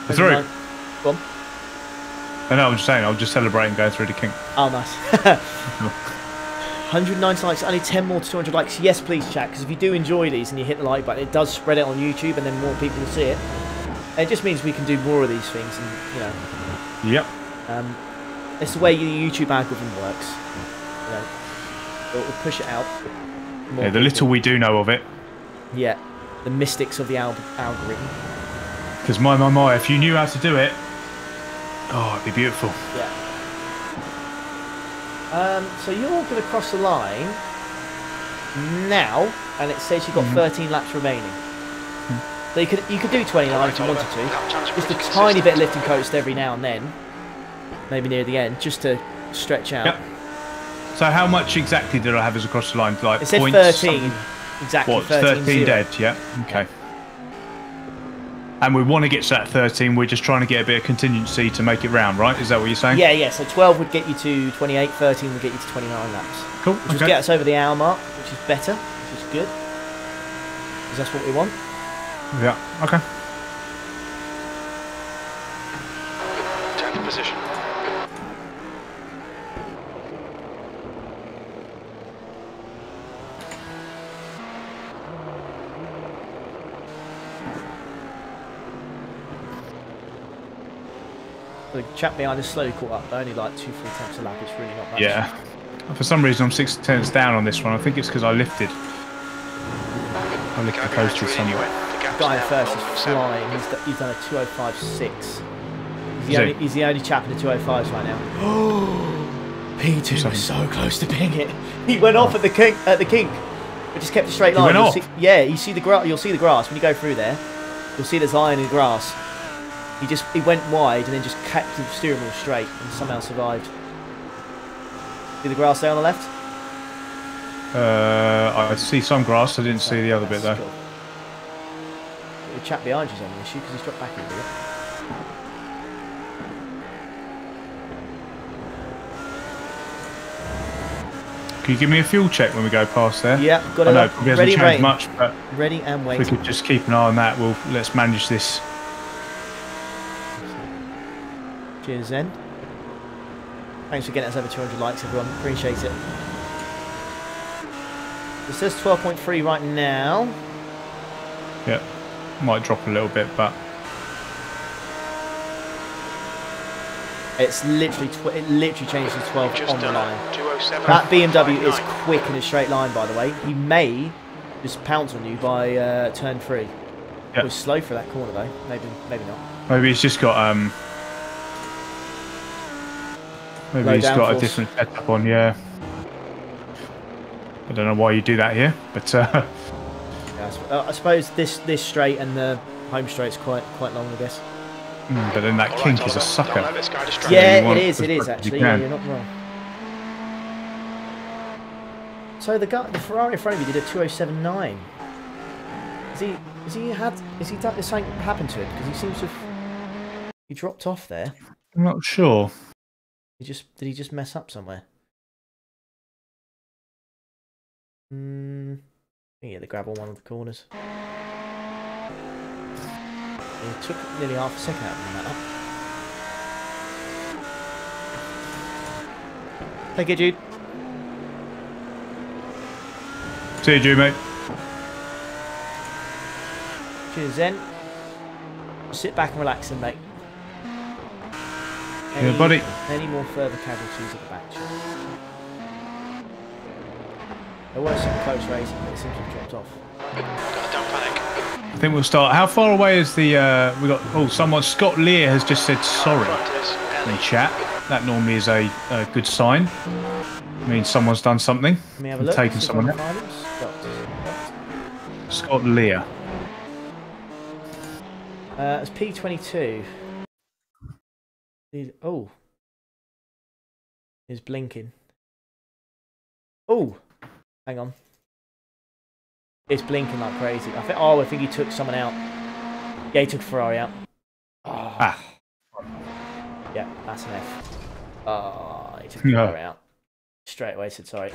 Through.
Go on.
I know, I'm just saying, I'm just celebrating going through the kink.
Oh, nice. 190 likes, only 10 more to 200 likes. Yes, please, chat, because if you do enjoy these and you hit the like button, it does spread it on YouTube and then more people will see it. And it just means we can do more of these things and, you know,
Yep.
um, it's the way the YouTube algorithm works. You know, it will push it out. more
Yeah, the
people.
little we do know of it.
Yeah, the mystics of the al- algorithm.
Because my, my, my, if you knew how to do it, oh, it'd be beautiful.
Yeah. Um, so you're going to cross the line now, and it says you've got
Mm-hmm.
13 laps remaining. So you could you could do 29 if you wanted to.
Lap times are
Just a
pretty
tiny bit of
consistent.
lift and coast every now and then, maybe near the end, just to stretch out.
Yep. So how much exactly did I have as across the line? Like
It said 13,
something?
exactly
What,
13,
13 dead? Yeah. Okay. And we want to get to that 13. We're just trying to get a bit of contingency to make it round, right? Is that what you're saying?
Yeah, yeah. So 12 would get you to 28, 13 would get you to 29 laps.
Cool.
Which would get us over the hour mark, which is better, which is good. Because that's what we want.
Yeah. Okay.
10th position.
The chap behind us slowly caught up, but only like two, three tenths a lap. It's really not much.
Yeah. For some reason, I'm six tenths down on this one. I think it's because I lifted. I lifted the coaster somewhat.
Guy in first is flying. He's, d- he's done a 205.6. He's the, only, he's the only chap in the 205s right now. P2 was so close to being it. He went off at the kink. At the kink. But just kept a straight
He
line.
went
You'll
off?
See, yeah, you see the gra- You'll see the grass when you go through there. You'll see there's iron and grass. He just he went wide and then just kept the steering wheel straight and somehow survived. See the grass there on the left?
Uh, I see some grass. I didn't see the other bit
there.
though.
cool. The chap behind you's having an issue because he's dropped back a bit.
Can you give me a fuel check when we go past there?
Yeah, got it.
I
know
it hasn't changed
waiting.
much, but
Ready and
if we
waiting.
could just keep an eye on that, we'll let's manage this.
Cheers, Zen. Thanks for getting us over 200 likes, everyone. Appreciate it. It says 12.3 right now.
Yeah, might drop a little bit, but
It's literally tw- it literally changed to 12
Just
on the line. That BMW is quick in a straight line, by the way. He may just pounce on you by uh, turn three.
Yeah.
It was slow for that corner though. Maybe, maybe not.
maybe he's just got um. Maybe
Low
he's got a different setup on. Yeah. I don't know why you do that here, but uh,
Yeah, I, sp- uh, I suppose this this straight and the home straight's quite quite long, I guess.
mm, but then that
All right,
kink is a
Oliver, Don't let
sucker.
this guy distract
Yeah, it is, it is,
much as you
actually. Yeah, you're not wrong. So the guy, the Ferrari in front of you did a 2079. Is he? Is he had? Is he done? Is something happened to him? Because he seems to. have... He dropped off there.
I'm not sure.
He just did. He just mess up somewhere. Hmm. Think the grab on one of the corners. It took nearly half a second out of that up. Take it, Jude.
See you, mate.
Cheers, Zen. Sit back and relax, then, mate.
Yeah, buddy.
Any more further casualties at the back? Jude? There were some close racing, but it seems to have dropped off.
Don't panic.
I think we'll start. How far away is the? Uh, we got. Oh, someone. Scott Lear has just said sorry
Front
in chat. That normally is a, a good sign. It means someone's done something.
Let me have a
and
look.
Taken someone out.
can find him. Scott.
Scott Lear.
Uh, it's P22. He's, oh. He's blinking. Oh. Hang on. It's blinking like crazy. I think. Oh, I think he took someone out. Yeah, he took Ferrari out. Oh,
Ah.
yeah, that's an F. Oh, he took
No.
Out. Straight away said sorry.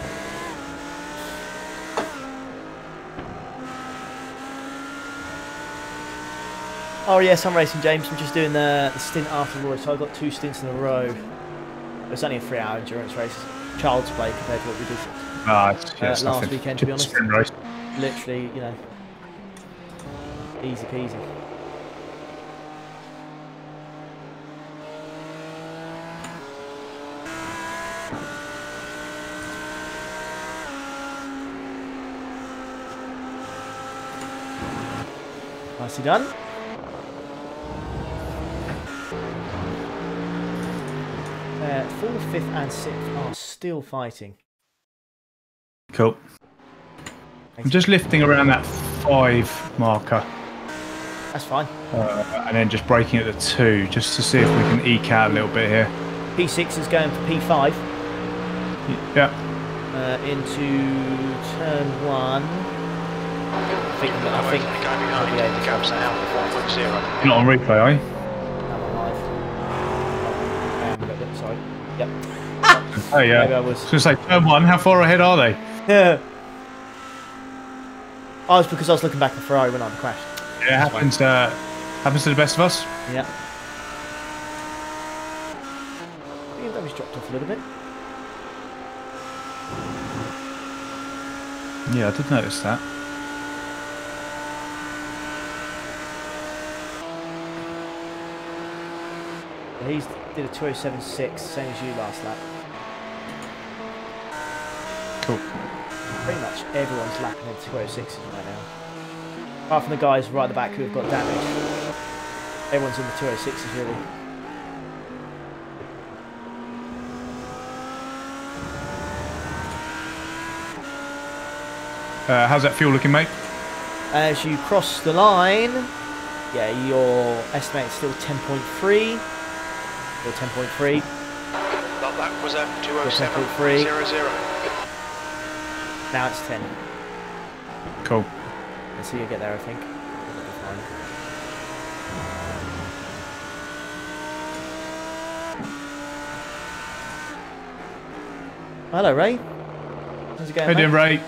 Oh yes, I'm racing James. I'm just doing the, the stint after Roy, so I've got two stints in a row. It's only a three-hour endurance race. Child's play compared to what we did.
Ah, yeah,
Uh, last
nothing.
weekend, to be honest.
race.
Literally, you know, easy peasy. Nicely done. Uh, fourth, fifth, and sixth are still fighting.
Cool. I'm just lifting around that five marker
That's fine.
uh, and then just braking at the two just to see if we can eke out a little bit here.
P6 is going for P5
Yeah.
uh, into turn one. I think, I think
the guy
I'll be
behind.
able
The
to
gap's now 1.0.
You're not on replay, are you?
I'm alive. Oh, I am a little bit, sorry. Yep.
Oh, yeah.
Maybe I
I
was.
was going to say, turn one, how far ahead are they?
Yeah. Oh, it's because I was looking back at Ferrari when I crashed.
It happens, uh, happens to the best of us.
Yeah. BMW's dropped off a little bit.
Yeah, I did notice that.
He's did a 207.6, same as you last lap.
Cool.
Pretty much everyone's lapping in 206s right now. Apart from the guys right at the back who have got damage. Everyone's in the 206s really.
Uh, how's that fuel looking, mate?
As you cross the line, yeah, your estimate's still 10.3. Or 10.3.
That lap was at
10.3.
207.00.
Now it's 10.
Cool.
Let's see you get there, I think. That'll be fine. Hello, Ray. How's it going,
Hey,
mate?
doing, Ray?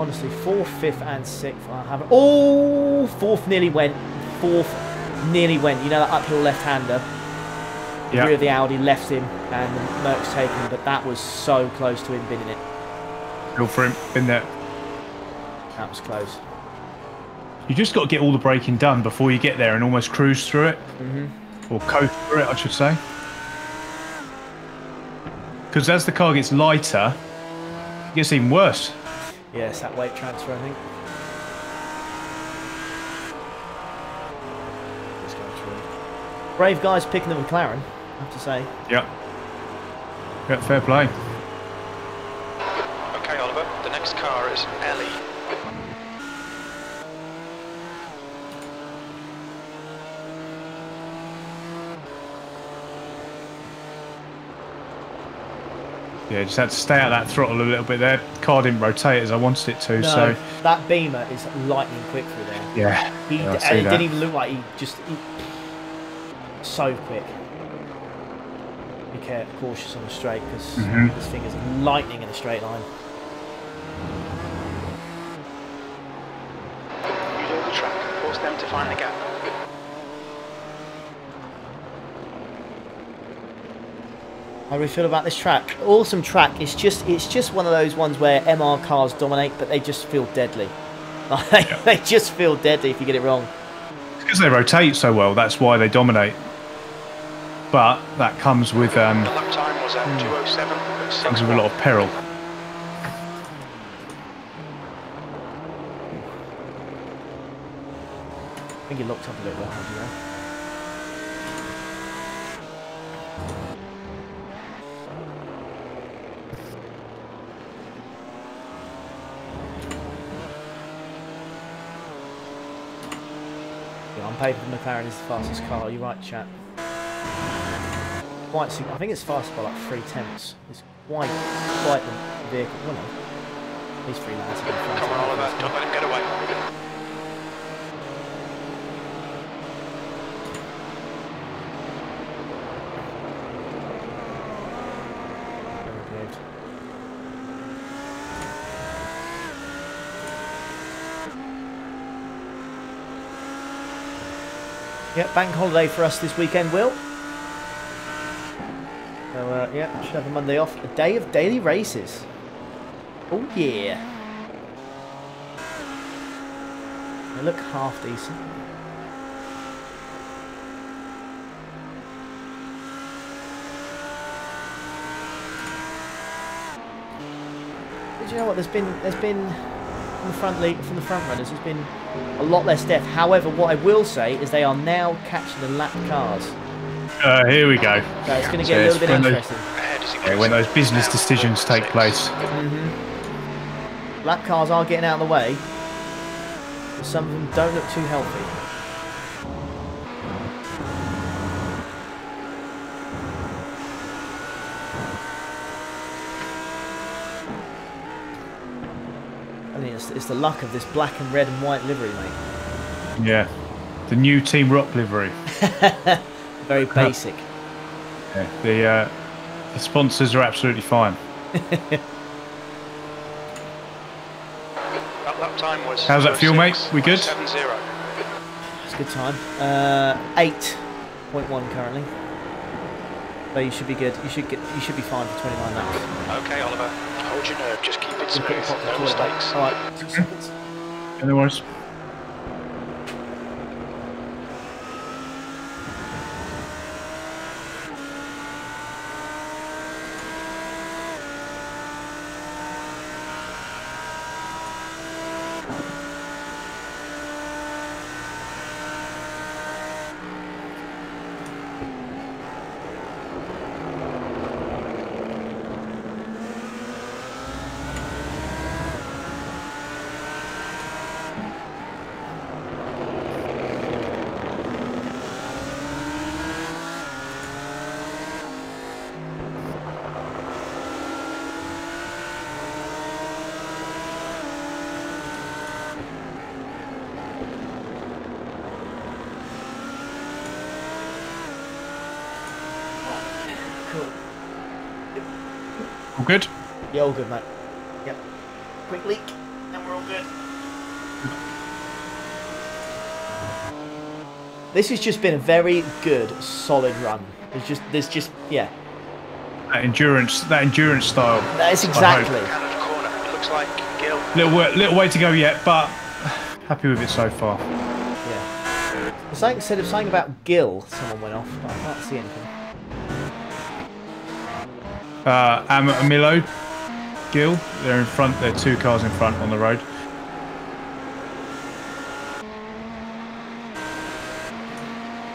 Honestly, fourth, fifth, and sixth. I haven't. Oh, fourth nearly went. Fourth nearly went. You know that uphill left-hander. The rear of the Audi left him, and the Merc's taken, but that was so close to him binning it.
Feel for him. Been there.
That was close.
You just got to get all the braking done before you get there and almost cruise through it.
Mm-hmm.
Or coast through it, I should say. Because as the car gets lighter, it gets even worse.
Yes, that weight transfer, I think. Just going through. Brave guys picking the McLaren, I have to say.
Yeah. Yeah, fair play.
Okay, Oliver, the next car is Ellie.
Yeah, just had to stay out that throttle a little bit there. Car didn't rotate as I wanted it to,
No,
so
that Beamer is lightning quick through there.
yeah.
He,
yeah, I see
it
that.
didn't even look like he just he, so quick. Be careful, cautious on the straight because
Mhm.
this thing is lightning in a straight line.
Use all the track, force them to find the gap.
How do we feel about this track? Awesome track. It's just it's just one of those ones where MR cars dominate, but they just feel deadly. Like, they just feel deadly if you get it wrong.
because they rotate so well. That's why they dominate. But that comes with um,
The lap time was at
Hmm.
207.61.
comes with a lot of peril.
I think he locked up a little bit hard, you know. Paper, McLaren is the fastest car. You're right, chap. Quite, I think it's faster by like three tenths. It's quite, quite the vehicle. These three lads.
Come on, Oliver, don't let him get away.
Very good. Yep, bank holiday for us this weekend, Will. So, uh, yeah, should have a Monday off. A day of daily races. Oh, yeah. They look half decent. But you know what? There's been there's been from the front league from the front runners. There's been a lot less death. However, what I will say is they are now catching the lap cars.
Uh, here we go.
So it's going to
So
get a little bit
when
interesting.
When those business decisions take place.
Lap cars are getting out of the way, but some of them don't look too healthy. It's, it's the luck of this black and red and white livery, mate.
Yeah. The new Team Rock livery.
Very basic.
Yeah. The uh, the sponsors are absolutely fine.
That lap time was
How's that feel, mate? We good?
206.70.
It's a good time. Uh, 8.1 currently. But you should be good. You should get. You should be fine for 29 laps.
Okay, Oliver. Hold your nerve. Just keep it
Just
smooth.
top of the
No mistakes.
All right, two seconds.
No worries.
Cool.
All good?
Yeah, all good, mate. Yep. Quick leak, and we're all good. This has just been a very good, solid run. There's just, there's just, yeah.
That endurance, that endurance style.
That is
I hope.
exactly.
Canada. Looks like Gil.
Little way, little way to go yet, but happy with it so far.
Yeah. Something said of something about Gill. Someone went off. But I can't see anything.
Uh, Am- Amilo, Gill, they're in front. They're two cars in front on the road.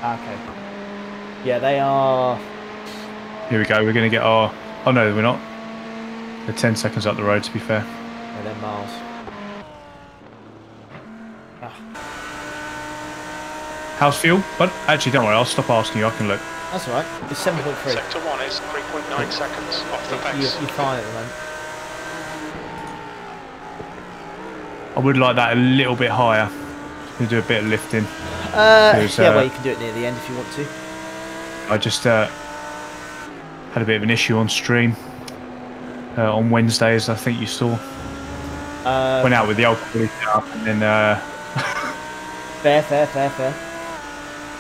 Ah, Okay. Yeah, they are.
Here we go. We're going to get our. Oh no, we're not. They're 10 seconds up the road, to be fair.
Yeah, they're miles. Ah,
How's fuel? But actually, don't worry. I'll stop asking you. I can look.
that's all right. It's seven point three.
Sector 1 is 3.9 seconds off the
You're, you're fine at the moment.
I would like that a little bit higher. We do a bit of lifting.
Uh, yeah,
uh,
well, you can do it near the end if you want to.
I just uh, had a bit of an issue on stream uh, on Wednesdays. I think you saw.
Uh,
Went out with the alcohol up, and then uh,
fair, fair, fair, fair.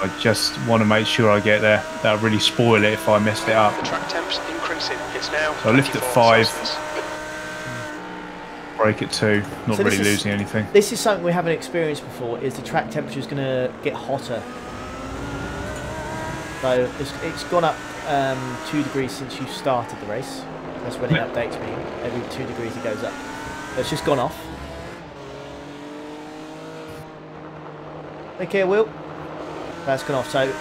I just want to make sure I get there. That'll really spoil it if I messed it up.
Track temps increasing. It's now.
So I lift at five.
Celsius.
Break it too, Not
So
really
is-
losing anything.
This is something we haven't experienced before. Is the track temperature is going to get hotter? So it's, it's gone up um, two degrees since you started the race. That's when it
Yeah.
updates me. Every two degrees it goes up. So it's just gone off. Take care, Will. That's gone off. So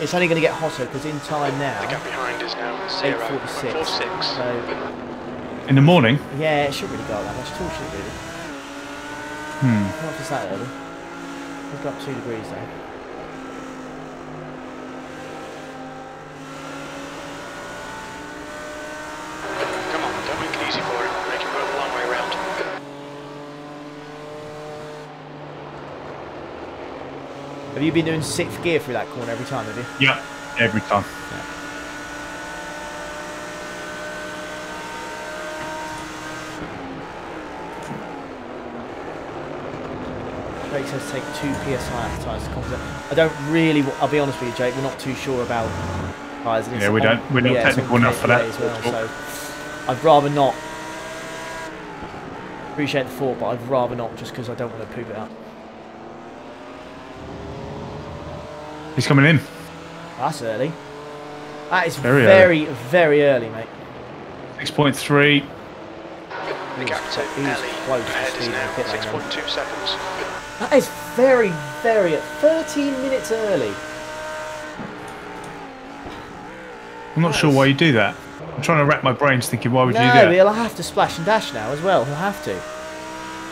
it's only going to get hotter because in time now.
The
now,
gap behind is now 0.
8.46.
46.
So
In the morning,
yeah, it shouldn't really go up that much at all, should it really?
hmm.
Not if it's that early. We've got two degrees though.
Come on, don't make it easy for him. Make him go the long way round.
Have you been doing sixth gear through that corner every time, have you?
Yeah, every time.
Jake says take 2 psi after tyres to compensate. I don't really, I'll be honest with you, Jake, we're not too sure about tyres. and
Yeah, we don't, we're not
yeah,
technical enough for that.
KPA As well, so I'd rather not. Appreciate the thought, but I'd rather not just because I don't want to poop it up.
He's coming in.
That's early. That is
Very
very,
early.
very, early, mate.
6.3.
The gap to
He's
Ellie
close
ahead is
Stephen
now
Pitt lane, then.
6.2 seconds.
That is very, very, 13 minutes early.
I'm not sure why you do that. I'm trying to wrap my brains thinking, why would you do that?
No,
that?
he'll have to splash and dash now as well. He'll have to.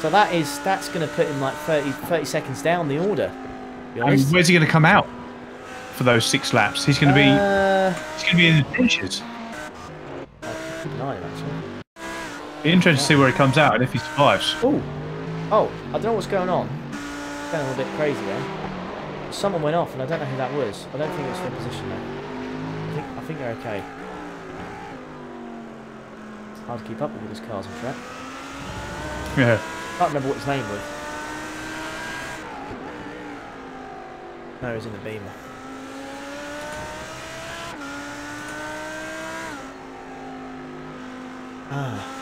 So that is that's going to put him like 30, 30 seconds down the order.
I mean, where's he going to come out for those six laps? He's going to be
Uh,
he's going to be in the trenches.
keep an eye on him actually.
Be interesting to see where he comes out and if he survives.
Oh, oh, I don't know what's going on. Going a bit crazy there. Someone went off, and I don't know who that was. I don't think it's from position though. I think I think they're okay. It's hard to keep up with all these cars and crap.
Yeah.
I can't remember what his name was. No, he's in the Beamer. Ah.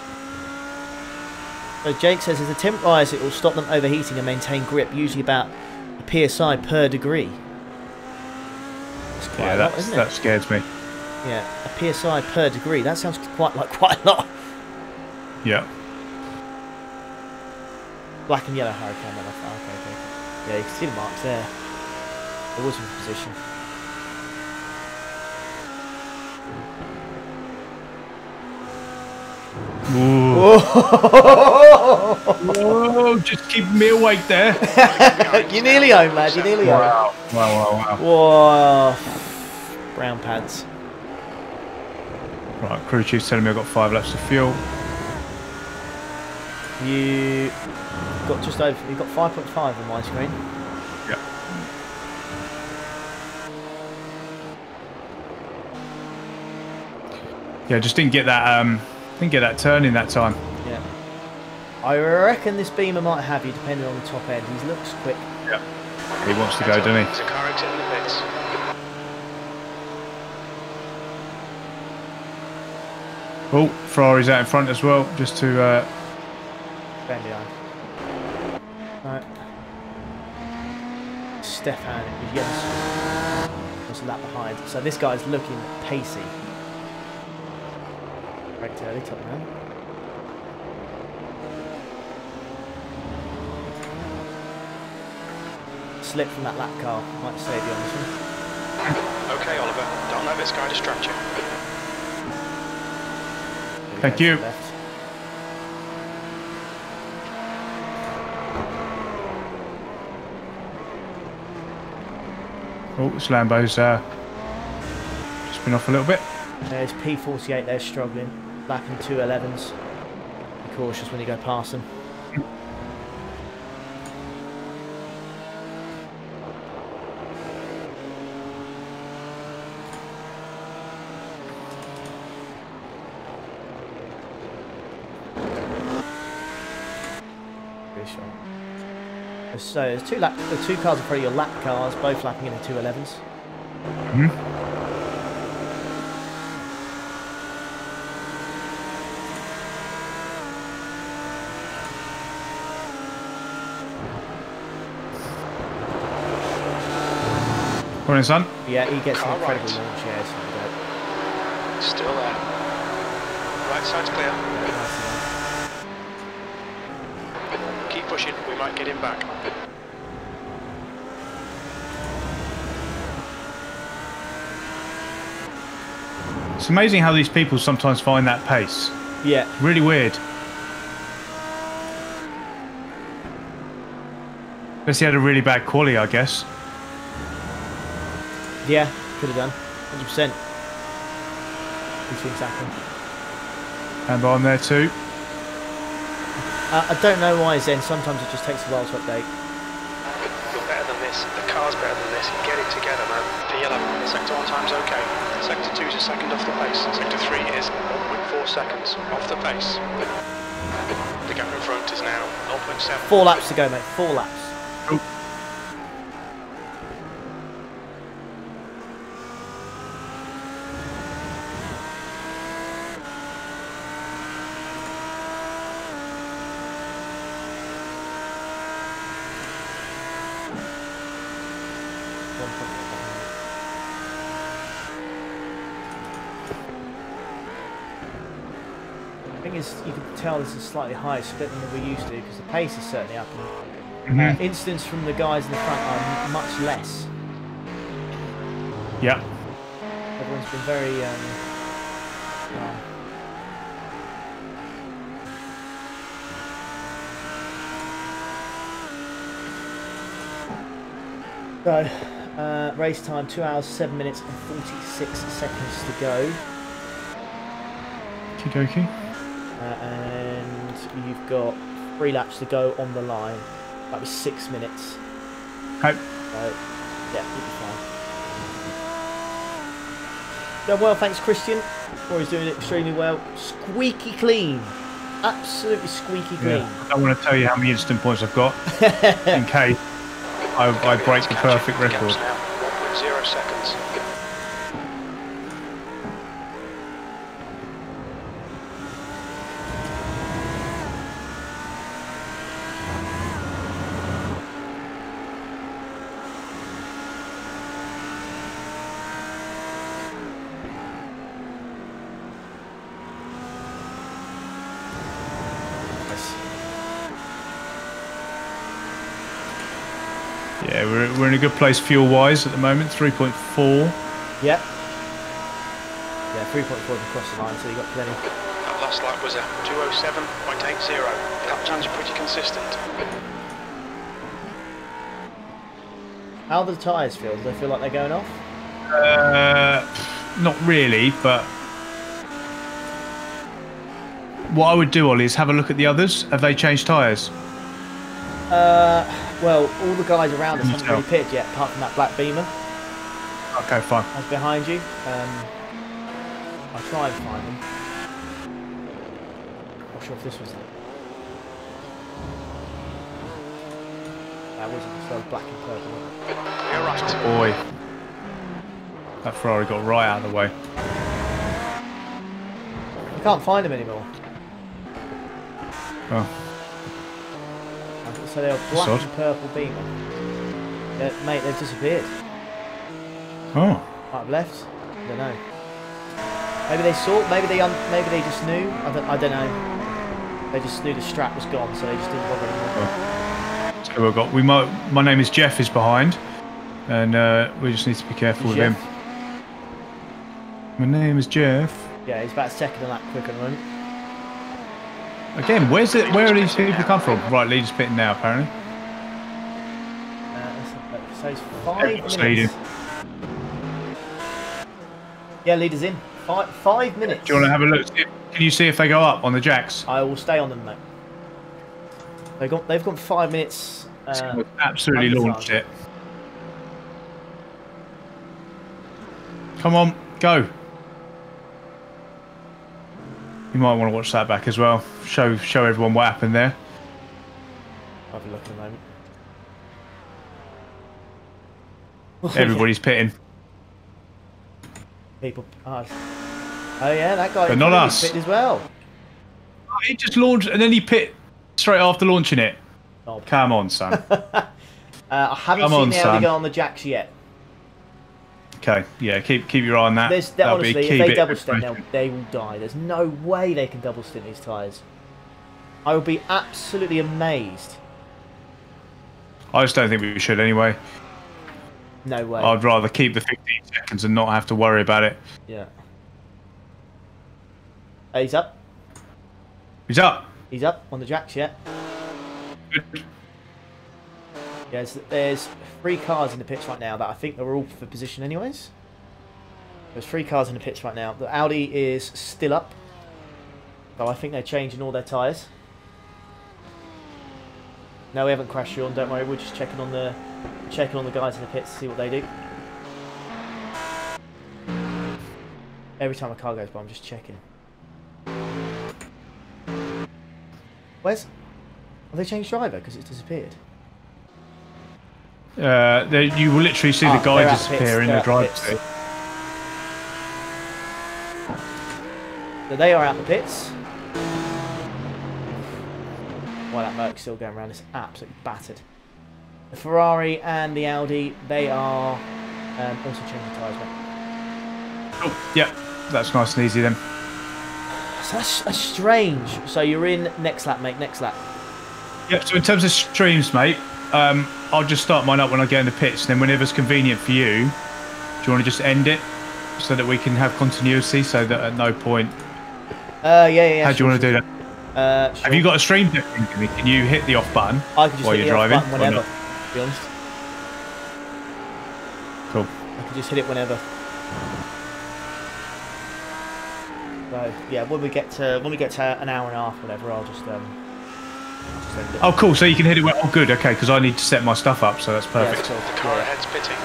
So Jake says as the temp rises, it will stop them overheating and maintain grip, usually about a psi per degree. That's quite
Yeah,
a lot,
that's,
isn't it?
that scares me.
Yeah, a psi per degree. That sounds quite like quite a lot.
Yeah.
Black and yellow hurricane okay, okay. Yeah, you can see the marks there. It was in position.
Whoa, just keep me awake there.
You're nearly home, lad. You're nearly home.
Wow, wow, wow, wow.
Whoa. Brown pants.
Right, crew chief's telling me I've got five laps of fuel.
You got just over. You got 5.5 on my screen.
Yeah. Yeah, just didn't get that um didn't get that turn in that time.
Yeah. I reckon this beamer might have you, depending on the top end. He looks quick.
Yeah. He wants to go, doesn't he?
There's a car exit in the pits.
Oh, Ferrari's out in front as well, just to uh
Stand behind. Right. Stefan Jens was a lap behind. So this guy's looking pacey. Right early, top man. Slip from that lap car. Might save you on this one.
Okay, Oliver, don't let this guy distract you.
Thank you.
left.
Oh, this Lambo's uh just been off a little bit.
There's P48 there struggling. Lapping 211s. Be cautious when you go past them. So there's two lap, the two cars are probably your lap cars, both lapping in the 211s.
Mhm. Morning, son.
Yeah, he gets an incredible
right.
launch. Yeah, it's.
Still there. Right side's clear. Keep pushing, we might get him back.
It's amazing how these people sometimes find that pace.
Yeah,
Really weird. Unless he had a really bad quality, I guess.
Yeah, could have done. 100%. These things happen.
And I'm there too.
Uh, I don't know why, Zen. Sometimes it just takes a while to update.
You're better than this. The car's better than this. Get it together, man. P11. Sector 1 time's okay. Sector 2 is a second off the pace. Sector 3 is 1.4 seconds off the pace. The gap in front is now 0.7.
Four laps to go, mate. Four laps.
Oh.
One point five. The thing is, you can tell this is slightly higher split than we're used to because the pace is certainly up. And, uh,
Mhm.
instance from the guys in the front are much less.
Yeah.
Everyone's been very. Um, uh, So, uh, race time 2 hours, 7 minutes, and 46 seconds to go. Uh, and you've got three laps to go on the line. That was 6 minutes.
Hey.
So, yeah, you'll be fine. Done well, thanks, Christian. Rory's doing extremely well. Squeaky clean. Absolutely squeaky clean.
Yeah. I don't want to tell you how many incident points I've got in case I, I break the perfect record.
now 1.0 seconds.
Yeah, we're, we're in a good place fuel wise at the moment. 3.4.
Yep. Yeah, 3.4 across the line, so you got plenty.
That last lap was a 207.80. Lap times are pretty consistent.
How do the tyres feel? Do they feel like they're going off?
Uh, not really, but what I would do, Ollie, is have a look at the others. Have they changed tyres?
Uh, well, all the guys around us haven't really pitted yet, apart from that black beamer
Okay, fine.
that's behind you. Um, I'll try and find them. Not sure if this was it. That wasn't, so black and purple.
You're right.
Boy, that Ferrari got right out of the way.
I can't find him anymore.
Oh,
So they were black
odd.
and purple beamer. Yeah, mate, they've disappeared.
oh,
Might have left. I don't know. Maybe they saw. Maybe they. Maybe they just knew. I don't. I don't know. They just knew the strap was gone, so they just didn't bother anymore.
so we've got. We might. My name is Jeff. Is behind, and uh, we just need to be careful with
Jeff?
him. My name is Jeff.
Yeah, he's about a second and that quick at the moment.
Again, where's it? Where are these people come from? Right, leader's pitting now. Apparently.
Uh, let's have a look. so it's five
Everyone's
minutes.
leading.
Yeah, leader's in. Five, five minutes.
Do you want to have a look? Can you see if they go up on the jacks?
I will stay on them, mate. They've got. They've got five minutes. Uh,
Absolutely launched it. Come on, go. You might want to watch that back as well. Show show everyone what happened there.
I'll have a look in a moment.
Everybody's pitting.
People. Oh, oh yeah, that guy.
But not us.
picked as well.
He just launched and then he pit straight after launching it.
Oh.
Come on, son.
Uh, I haven't
Come
seen
on,
the Audi
son.
go on the jacks yet.
Okay, yeah, keep keep your eye on that.
There's,
That'll
honestly,
be
if they double stint, they'll, they will die. There's no way they can double stint these tyres. I will be absolutely amazed.
I just don't think we should anyway.
No way.
I'd rather keep the 15 seconds and not have to worry about it.
Yeah. He's up.
He's up.
He's up on the jacks yet.
Good.
Yes, there's three cars in the pits right now that I think they are all for position anyways. There's three cars in the pits right now. The Audi is still up. So I think they're changing all their tyres. No, we haven't crashed Sean, don't worry, we're just checking on the checking on the guys in the pits to see what they do. Every time a car goes by I'm just checking. Where's have they changed driver because it's disappeared?
Uh, there, you will literally see
Ah,
the guy disappear in the
out
driver's
pits.
seat.
So they are out the pits. While that Merc's still going around, it's absolutely battered. The Ferrari and the Audi, they are um, also changing tyres.
Oh, yeah, that's nice and easy then.
So that's, that's strange. So you're in next lap, mate, next lap.
Yeah, so in terms of streams, mate, um, I'll just start mine up when I get in the pits, and then it's convenient for you, do you want to just end it so that we can have continuity so that at no point.
Uh, yeah, yeah, yeah.
how do you want to do that?
Uh,
Have you got a stream deck? Can you hit the off button
I could just
while
hit
you're
the off
driving?
button whenever, to be honest.
Cool.
I can just hit it whenever. So yeah, when we get to when we get to an hour and a half, whatever, I'll just um, I'll just end it.
Oh, cool. So you can hit it. When, oh, good. Okay, because I need to set my stuff up, so that's perfect.
cool.
The car
Yeah.
ahead's pitting.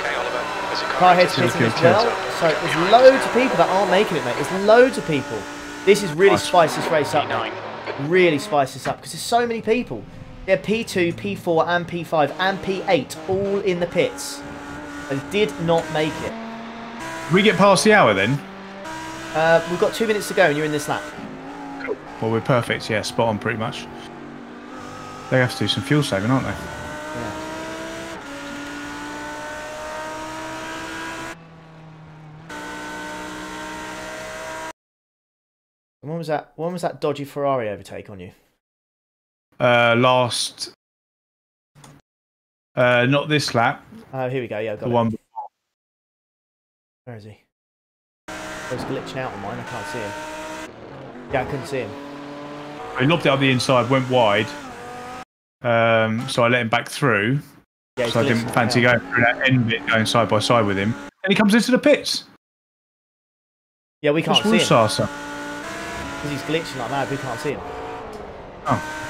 Okay, Oliver. There's a car,
Car
ahead
head's pitting
good,
as well. So there's loads of people that aren't making it, mate. There's loads of people. This is really
Nice.
spice this race up,
P9.
mate. Really spice this up because there's so many people. Yeah, P2, P4, and P5 and P8 all in the pits. They did not make it.
we get past the hour then.
Uh, we've got two minutes to go, and you're in this lap.
Well, we're perfect. Yeah, spot on pretty much. They have to do some fuel saving, aren't they?
Yeah. When was that? When was that dodgy Ferrari overtake on you?
Uh, last Uh, not this lap.
Oh, here we go. Yeah, got
The
it.
one.
Where is he? He's glitching out on mine. I can't see him. Yeah, I couldn't see him.
He lobbed it up the inside, went wide. Um, so I let him back through.
Yeah,
So I didn't fancy going through that end bit, going side by side with him. And he comes into the pits.
Yeah, we can't
What's
see him
Rusasa?
because he's glitching like mad. We can't see him.
Oh.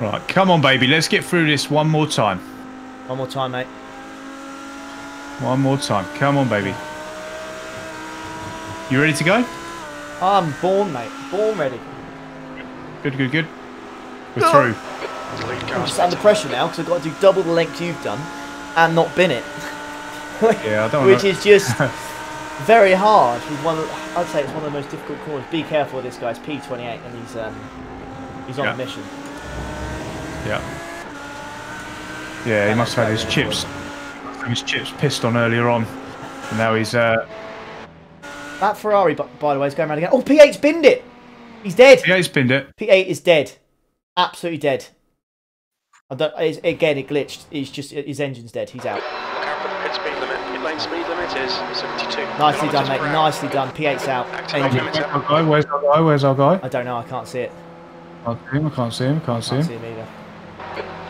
Right, come on, baby. Let's get through this one more time.
One more time, mate.
One more time. Come on, baby. You ready to go?
I'm born, mate. Born ready.
Good, good, good. We're through.
I'm just under pressure now because I've got to do double the length you've done and not bin it.
Yeah, I don't
Which
wanna-
is just very hard. With one, of, I'd say it's one of the most difficult corners. Be careful with this guy. It's P28 and he's um, he's on
Yeah.
a mission.
Yeah. Yeah, he must have had his
very
chips. His chips pissed on earlier on. And now he's uh
That Ferrari, by, by the way, is going around again. Oh, P8's binned it. He's dead.
yeah, he's binned it.
P8 is dead. Absolutely dead. I don't. Again, it glitched. He's just his engine's dead. He's out.
Look out for the pit speed limit. Pit lane speed limit is 72.
Nicely done, mate. Nicely done. P8's out. Engine.
limiter.
Our guy, where's our guy? Where's our guy?
I don't know. I can't see it.
Can't see him. I can't see him. Can't see
Can't
him.
see him either.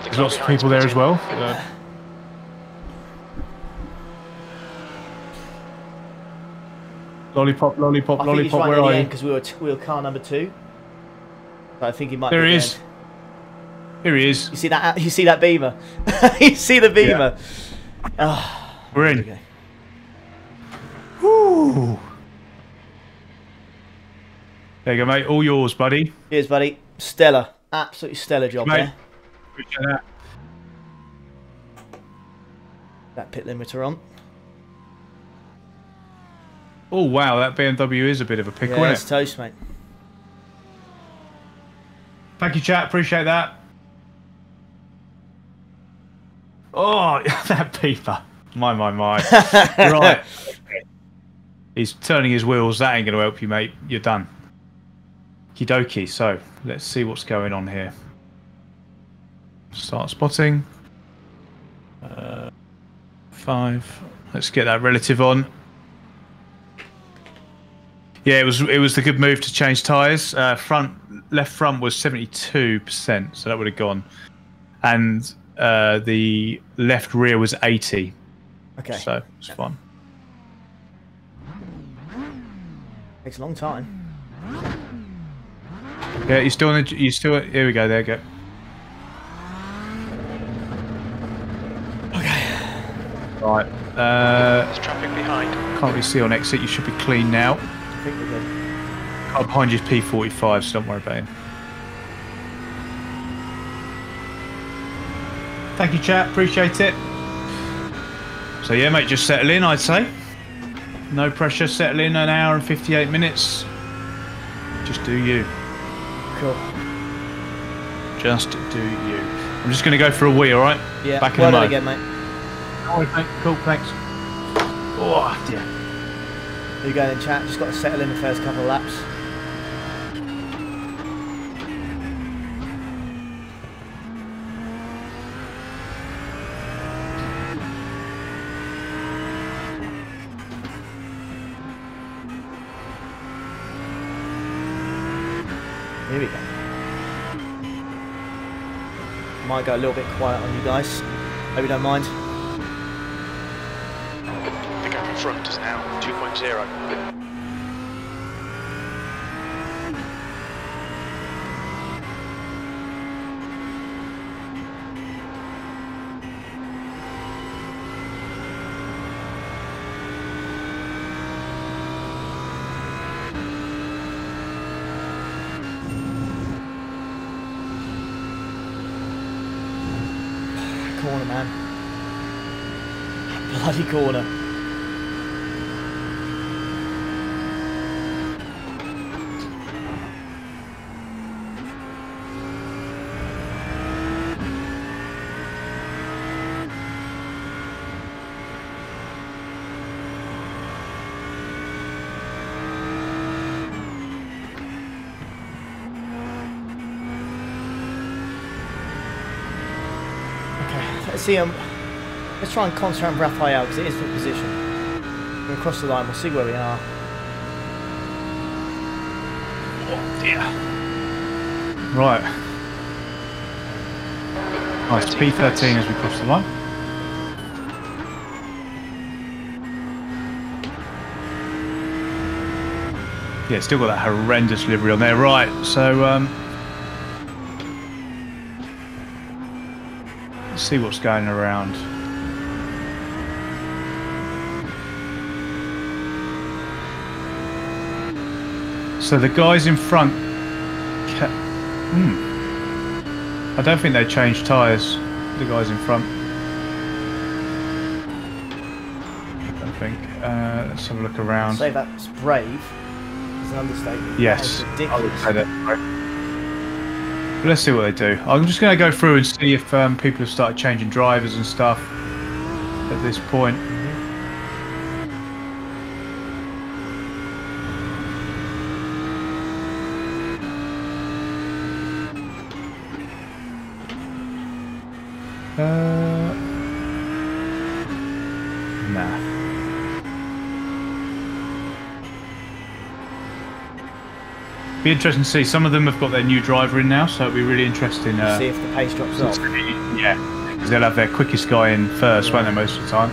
There's lots of people there as well. Uh, lollipop, lollipop,
I think he's
lollipop.
right
Where are you?
because we were we were car number two. So I think he might.
There
be
he is. Here he is.
You see that? You see that beamer? you see the beamer? Ah,
We're in.
okay.
Woo. There you go, mate. All yours, buddy.
Cheers, buddy. Stellar. Absolutely stellar job
Mate.
there.
Appreciate that.
That pit limiter on.
Oh wow, that BMW is a bit of a pickle,
Yeah, it's
it?
toast, mate.
Thank you, chat. Appreciate that. Oh, that peeper. My, my, my. right. He's turning his wheels. That ain't going to help you, mate. You're done. Kidoki. So, let's see what's going on here. Start spotting. Uh, five. Let's get that relative on. Yeah, it was it was the good move to change tyres. Uh, front left front was seventy two percent, so that would have gone, and uh, the left rear was eighty.
Okay.
So it's fine.
Takes a long time.
Yeah, you still in the, you still here we go. There you go.
Okay.
Right. Uh,
There's traffic behind.
can't really see on exit. You should be clean now.
I think we're good.
Car behind you is P forty five, so don't worry about him. Thank you, chat. Appreciate it. So yeah, mate, just settle in. I'd say. No pressure. Settle in. An hour and fifty-eight minutes. Just do you.
Cool.
Just do you. I'm just going to go for a wee. All right.
Yeah.
Back in
well
the
done
mode.
again, mate.
Oh, thank- cool. Thanks. Oh dear.
You go then, chat. Just got to settle in the first couple of laps. Here we go. Might go a little bit quiet on you guys. Hope you don't mind.
The gap in front is now 2.0.
let's see. Um, let's try and concentrate on Raphael because it is for position. We're across the line. We'll see where we are.
Oh dear. Right. Nice. P13 as we cross the line. Yeah, still got that horrendous livery on there. Right, so um, see what's going around. So the guys in front. Hmm. I don't think they changed tyres. The guys in front. I don't think. Uh, let's have a look around.
Say that's brave. It's an understatement.
Yes, I would say that. Let's see what they do. I'm just going to go through and see if um, people have started changing drivers and stuff at this point. Uh, nah. Be interesting to see. Some of them have got their new driver in now, so it'll be really interesting. Uh,
See if the pace drops off.
yeah, because they'll have their quickest guy in first, won't they, most of the time?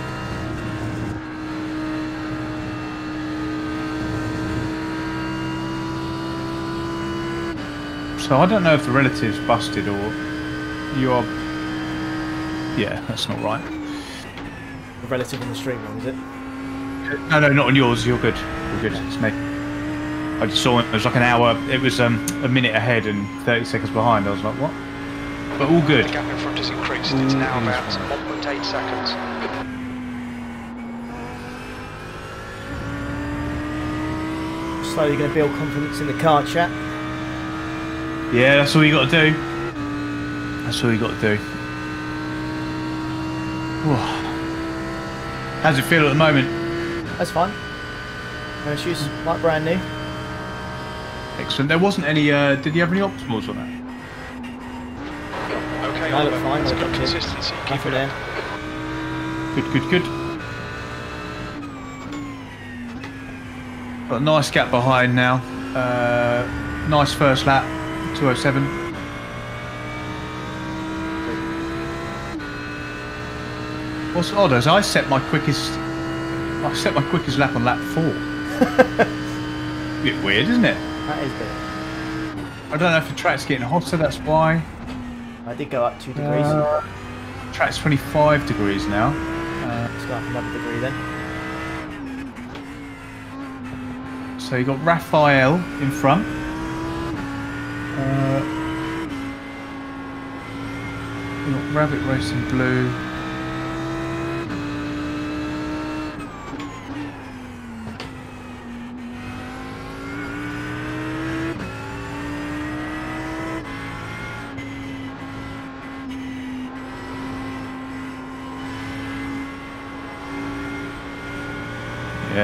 So I don't know if the relative's busted or you are. Yeah, that's not right.
The relative on the stream is it?
No, no, not on yours. You're good. You're good. It's me. I just saw it. It was like an hour. It was um, a minute ahead and 30 seconds behind. I was like, what? But all good.
The gap in front has increased. It's now about 1.8 seconds.
Slowly going to build confidence in the car chat.
Yeah, that's all you got to do. That's all you got to do. Whew. How's it feel at the moment?
That's fine. No issues. Like brand new.
Excellent. There wasn't any. Uh, did you have any optimals on that?
Okay,
No, look
Oliver,
fine,
it's
no
good consistency. Keep
Nothing
it
there.
Good, good, good. Got a nice gap behind now. Uh, nice first lap, 207. What's odd is I set my quickest. I set my quickest lap on lap four. Bit weird, isn't it?
That is big.
I don't know if the track's getting hotter. That's why.
I did go up two degrees.
Uh, track's 25 degrees now.
Let's go up another degree then.
So you got Raphael in front. Uh, you got Rabbit Racing Blue.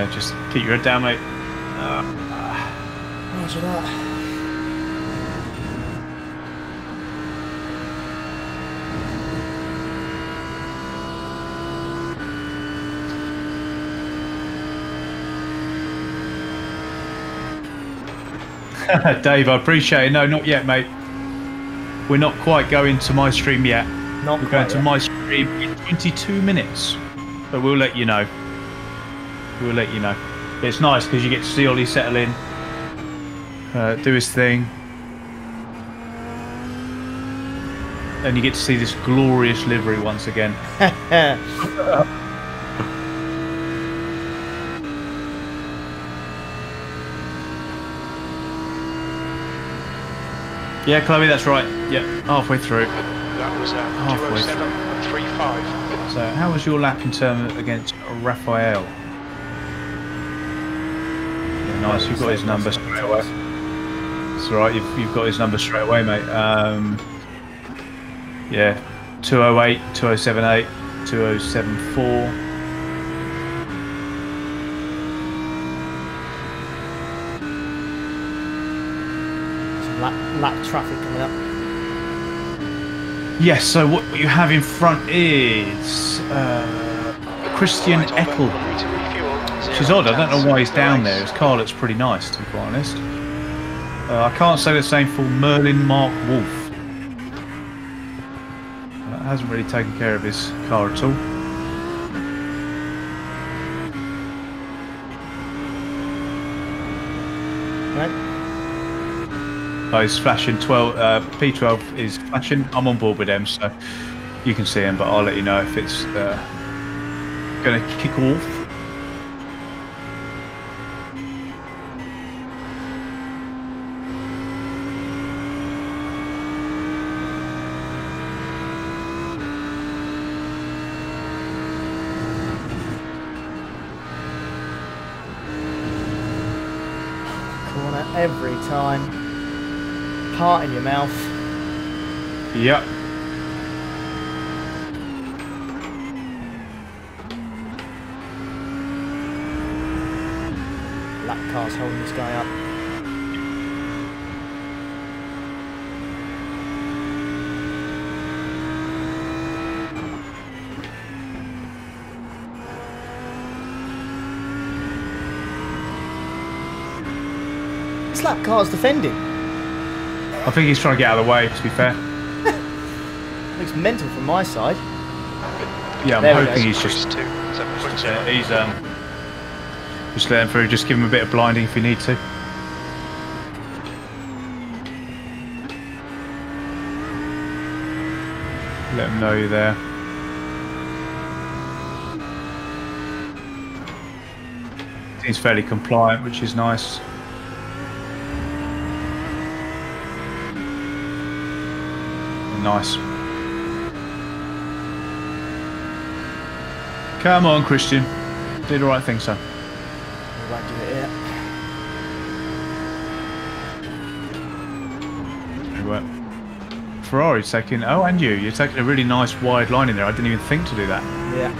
Yeah, just keep your head down, mate.
Uh, Roger that.
Dave, I appreciate it. No, not yet, mate. We're not quite going to my stream yet.
Not
We're going
quite
to my stream in 22 minutes. But we'll let you know. We'll let you know. But it's nice because you get to see Ollie settle in, uh, do his thing. And you get to see this glorious livery once again. Yeah, Chloe, that's right. Yeah, halfway through.
That was uh,
Halfway
207.35.
So, how was your lap in term against Raphael? Nice. You've got his number straight away. That's all right. You've, you've got his number straight away, mate. Um, yeah, 208, 2078, 2074.
Some lap, lap traffic coming up.
Yes, so what you have in front is uh, Christian Eckel. Which is odd, I don't know why he's down there. His car looks pretty nice, to be quite honest. Uh, I can't say the same for Merlin Mark Wolf. Uh, hasn't really taken care of his car at all.
Right.
Oh, he's flashing 12. Uh, P12 is flashing. I'm on board with him, so you can see him, but I'll let you know if it's uh, going to kick off.
Corner every time. Part in your mouth.
Yep.
Lap car's holding this guy up. This lap car's defending.
I think he's trying to get out of the way, to be fair.
Looks mental from my side.
Yeah, I'm
There
hoping he's just
two, seven point
Uh,
zero.
he's um just let him through. Just give him a bit of blinding if you need to. Let him know you're there. He's fairly compliant, which is nice. Nice. Come on, Christian. Do the right thing, son.
We won't do it yet.
Well. Ferrari's taking. Oh, and you. You're taking a really nice wide line in there. I didn't even think to do that.
Yeah.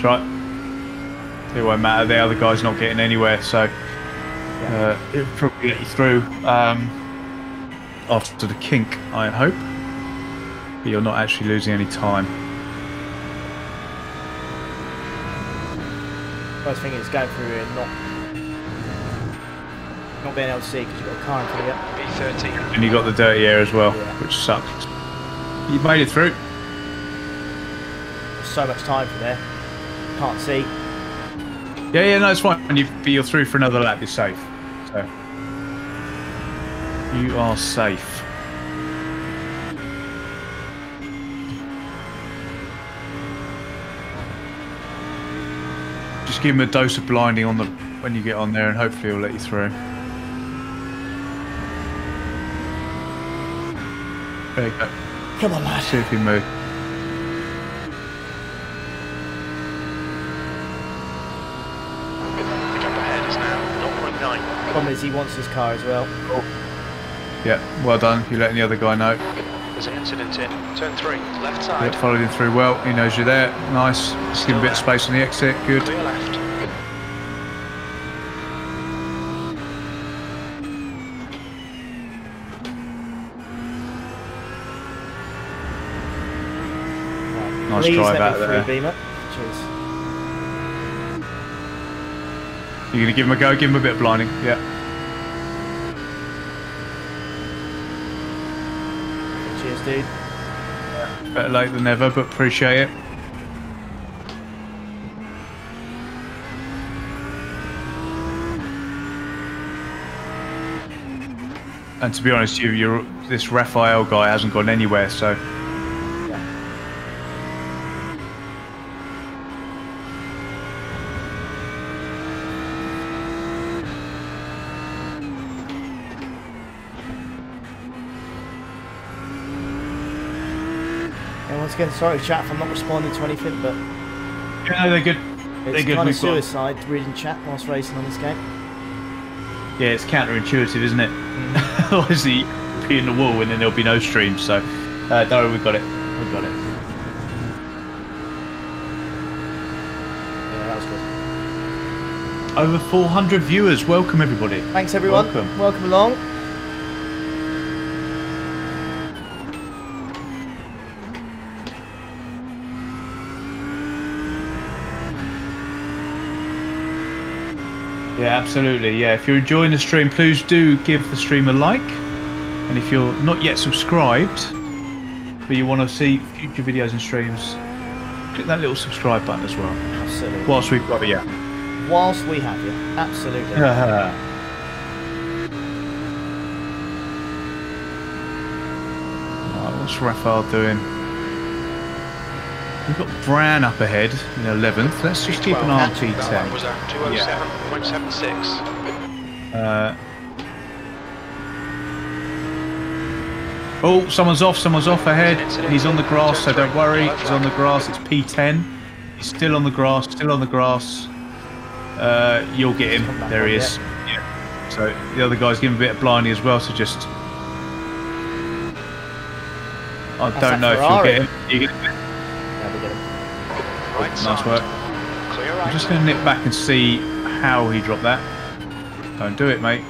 That's right. It won't matter. The other guy's not getting anywhere, so uh, it'll probably get you through um, after the kink, I hope. But you're not actually losing any time.
First thing is going through here and not not being able to see because you've got a car in front of you.
B13.
And you got the dirty air as well,
Yeah.
which sucks. You made it through.
There's so much time for there. Can't see.
Yeah, yeah, no, it's fine. And You, you're through for another lap. You're safe. So you are safe. Just give him a dose of blinding on the when you get on there, and hopefully he'll let you through. There you go.
Come on, lad.
See if you move.
The gap ahead is now 0.9.
Problem is he wants his car as well.
Yeah, well done. You letting the other guy know.
There's an incident in turn three, left
Yeah,
side.
followed him through well. He knows you're there. Nice. Just give him a bit of space on the exit. Good.
Clear left.
Nice
Please
drive out
me
of
through,
there.
Beamer. Cheers.
You're gonna give him a go. Give him a bit of blinding. Yeah.
Cheers, dude.
Better late than never, but appreciate it. And to be honest, you, this Raphael guy hasn't gone anywhere, so
Yeah. And once again, sorry, chat, if I'm not responding to anything, but
yeah, no, they're good. They're
it's
good.
kind of
We've got-
suicide reading chat whilst racing on this game.
Yeah, it's counterintuitive, isn't it? Otherwise, he be in the wall and then there'll be no stream. So, uh, don't worry, we've got it. We've got it.
Yeah, that was good.
Over 400 viewers. Welcome, everybody.
Thanks everyone.
Welcome.
Welcome along.
Yeah, absolutely. Yeah, if you're enjoying the stream, please do give the stream a like. And if you're not yet subscribed, but you want to see future videos and streams, click that little subscribe button as well.
Absolutely.
Whilst we've got you.
Whilst we have you, absolutely.
Right, what's Raphael doing? We've got Bram up ahead in 11th. Let's just keep an eye on
That was
T10.
at 207.76.
Uh, oh, someone's off, someone's off ahead. He's on the grass, so don't worry. He's on the grass. It's P10. He's still on the grass, still on the grass. Uh, you'll get him. There he is. Yeah. So the other guy's giving a bit of blinding as well, so just. I don't know if you'll get him. You get him.
Yeah, we get him.
Right
Nice
side.
work.
Clear
I'm just going to nip back and see how he dropped that. Don't do it, mate.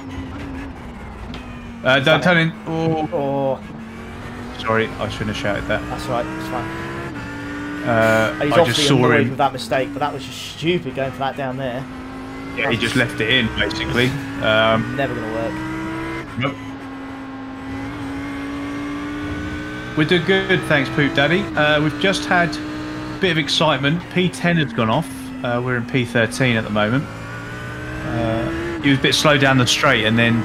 Uh, don't tell him. Oh,
Oh,
sorry, I shouldn't have shouted that.
that's right. That's fine.
Uh,
And he's
I just
obviously
saw
annoyed
him.
with that mistake, but that was just stupid going for that down there.
Yeah, he just left it in, basically. Um,
Never going to work.
nope. We're doing good, thanks, Poop Daddy. Uh, we've just had bit of excitement. P10 has gone off. Uh, we're in P13 at the moment. Uh, he was a bit slow down the straight, and then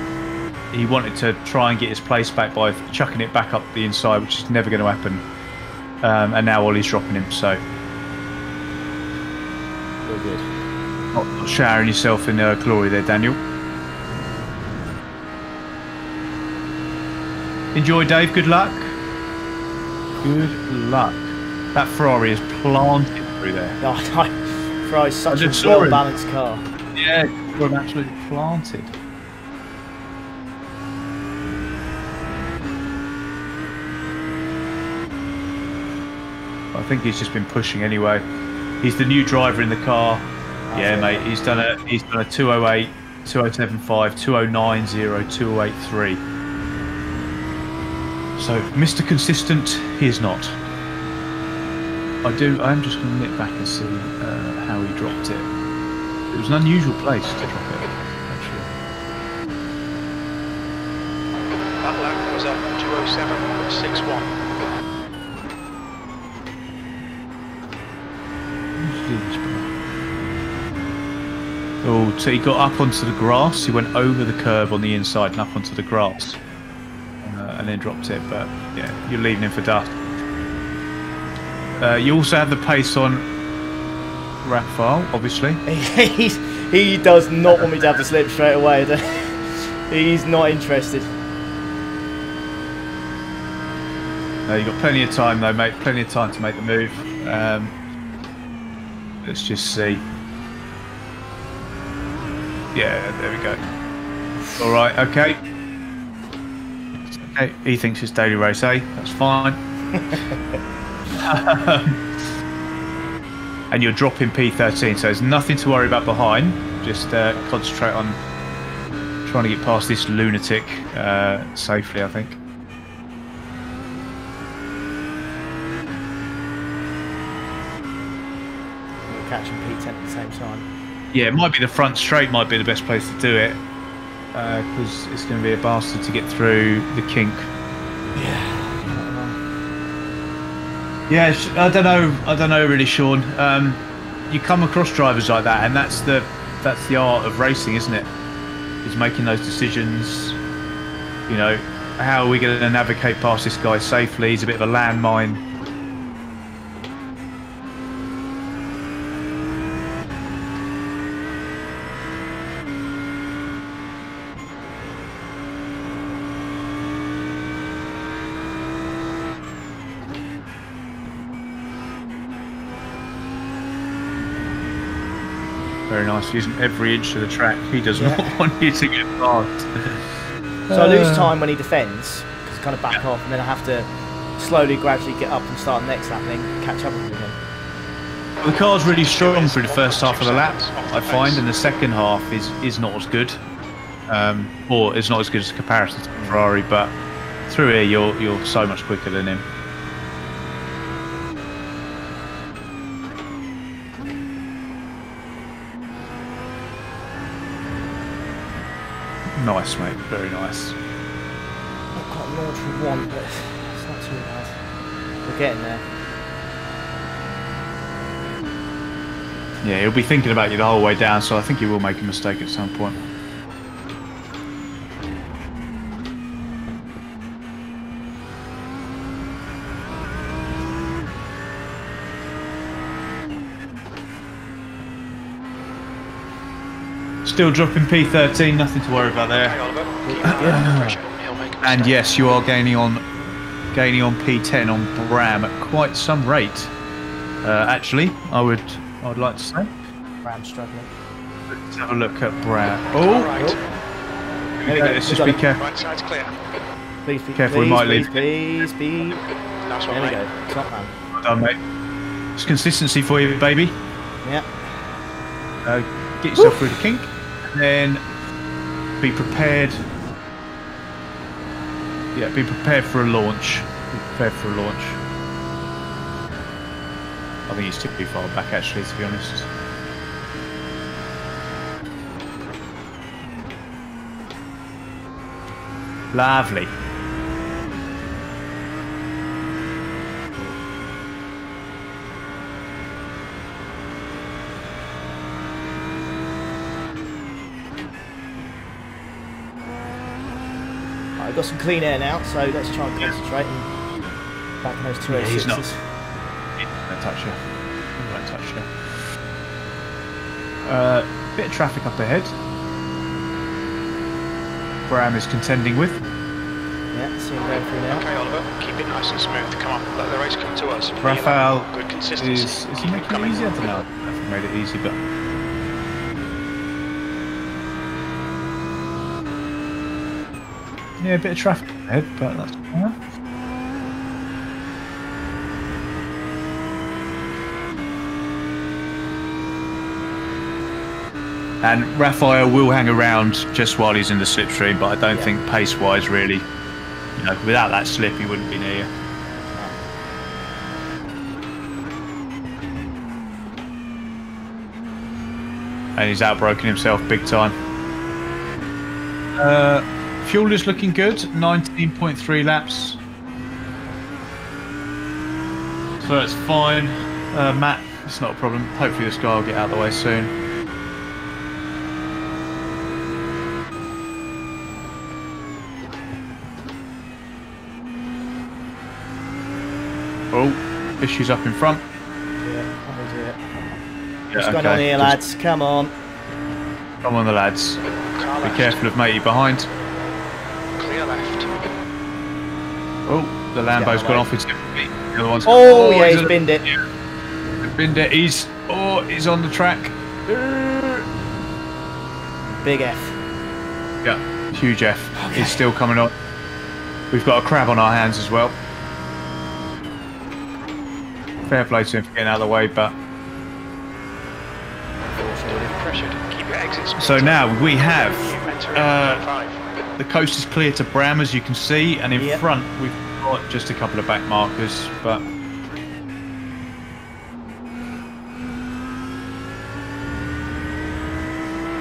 he wanted to try and get his place back by chucking it back up the inside, which is never going to happen. Um, and now Ollie's dropping him, so not, not showering yourself in uh, glory there, Daniel. Enjoy, Dave. Good luck. Good luck. That Ferrari is planted through there.
Oh, no. Ferrari's such a well balanced car.
Yeah, got absolutely planted. I think he's just been pushing anyway. He's the new driver in the car. Yeah,
it?
mate. He's done a he's done a 208, 2075, 2090, 2083. So, Mr. Consistent, he is not. I do. I am just going to nip back and see uh, how he dropped it. It was an unusual place to drop it, actually.
That lap was at 207.61.
Oh, so he got up onto the grass. He went over the curb on the inside and up onto the grass, uh, and then dropped it. But yeah, you're leaving him for dust. Uh, you also have the pace on Raphael, obviously.
He's, he does not want me to have the slip straight away. He's not interested.
No, you've got plenty of time though, mate. Plenty of time to make the move. Um, let's just see. Yeah, there we go. All right, okay. Okay, he thinks it's daily race A. That's fine. and you're dropping P13, so there's nothing to worry about behind. Just uh, concentrate on trying to get past this lunatic uh, safely, I think.
We're catching P10 at the same time.
Yeah, it might be the front straight might be the best place to do it because it's going to be a bastard to get through the kink. Yeah, sh- I don't know. I don't know really, Sean. Um, you come across drivers like that, and that's the that's the art of racing, isn't it? Is making those decisions. You know, how are we going to navigate past this guy safely? He's a bit of a landmine. Nice, using every inch of the track. He does not want you to get past.
So I lose
Uh.
time when he defends, because kind of back off, and then I have to slowly, gradually get up and start the next lap, and then catch up with him.
The car's really strong through the first half of the lap, I find, and the second half is, is not as good. Um, or it's not as good as a comparison to Ferrari, but through here you're you're so much quicker than him. Nice, mate. Very nice.
Not quite we want, but it's not too bad. We're getting there.
Yeah, he'll be thinking about you the whole way down, so I think he will make a mistake at some point. Still dropping P13, nothing to worry about there.
Oliver. Keep an eye on the pressure. He'll make a
And yes, you are gaining on gaining on P10 on Bram at quite some rate. Uh, actually, I would I would like to say.
Ram struggling.
Let's have a look at Bram.
All
Oh,
right.
There we go.
let's
we
just be careful.
Right side's clear.
Please, be,
Careful, we
please,
might
please,
leave.
please, be.
Nice one,
There we
mate.
go. Top man.
Well done, mate. It's consistency for you, baby.
Yeah.
Uh, get yourself through the kink, and then be prepared. Yeah, be prepared for a launch. Be prepared for a launch. I think he's too far back, actually, to be honest. Lovely.
Right, I've got some clean air now, so let's try and concentrate and back in those two
Yeah, he's not-
06s.
Don't touch you. Don't touch you. Uh, bit of traffic up ahead. Bram is contending with.
Yeah, see him going through now.
Okay, Oliver. Keep it nice and smooth. Come on, let the race come to us.
Rafael
Good consistency.
is, is he making it
easier?
easy? I don't know. I've made it easy, but yeah, a bit of traffic ahead, but that's fine. And Raphael will hang around just while he's in the slipstream, but I don't
Yeah.
think pace-wise, really, you know, without that slip, he wouldn't be near you. and he's outbroken himself big time. Uh, fuel is looking good, 19.3 laps. So it's fine. Uh, Matt, it's not a problem. Hopefully this guy will get out of the way soon. Oh, issues up in front.
Yeah, it.
Yeah,
What's going on here,
just-
lads? Come on.
Come on, the lads. Be careful of matey behind.
Clear left.
Oh, the Lambo's gone off. It's the other one's
Oh, yeah,
he's
he's
a-
binned it.
binned it. He's oh, he's on the track.
Big F.
Yeah, huge F. He's still coming on. We've got a crab on our hands as well. Fair play to him for getting out of the way, but
Pressured. Keep your exit smooth.
so now we have
You enter in
uh, the coast is clear to Bram as you can see, and in
Yep.
front we've got just a couple of back markers, but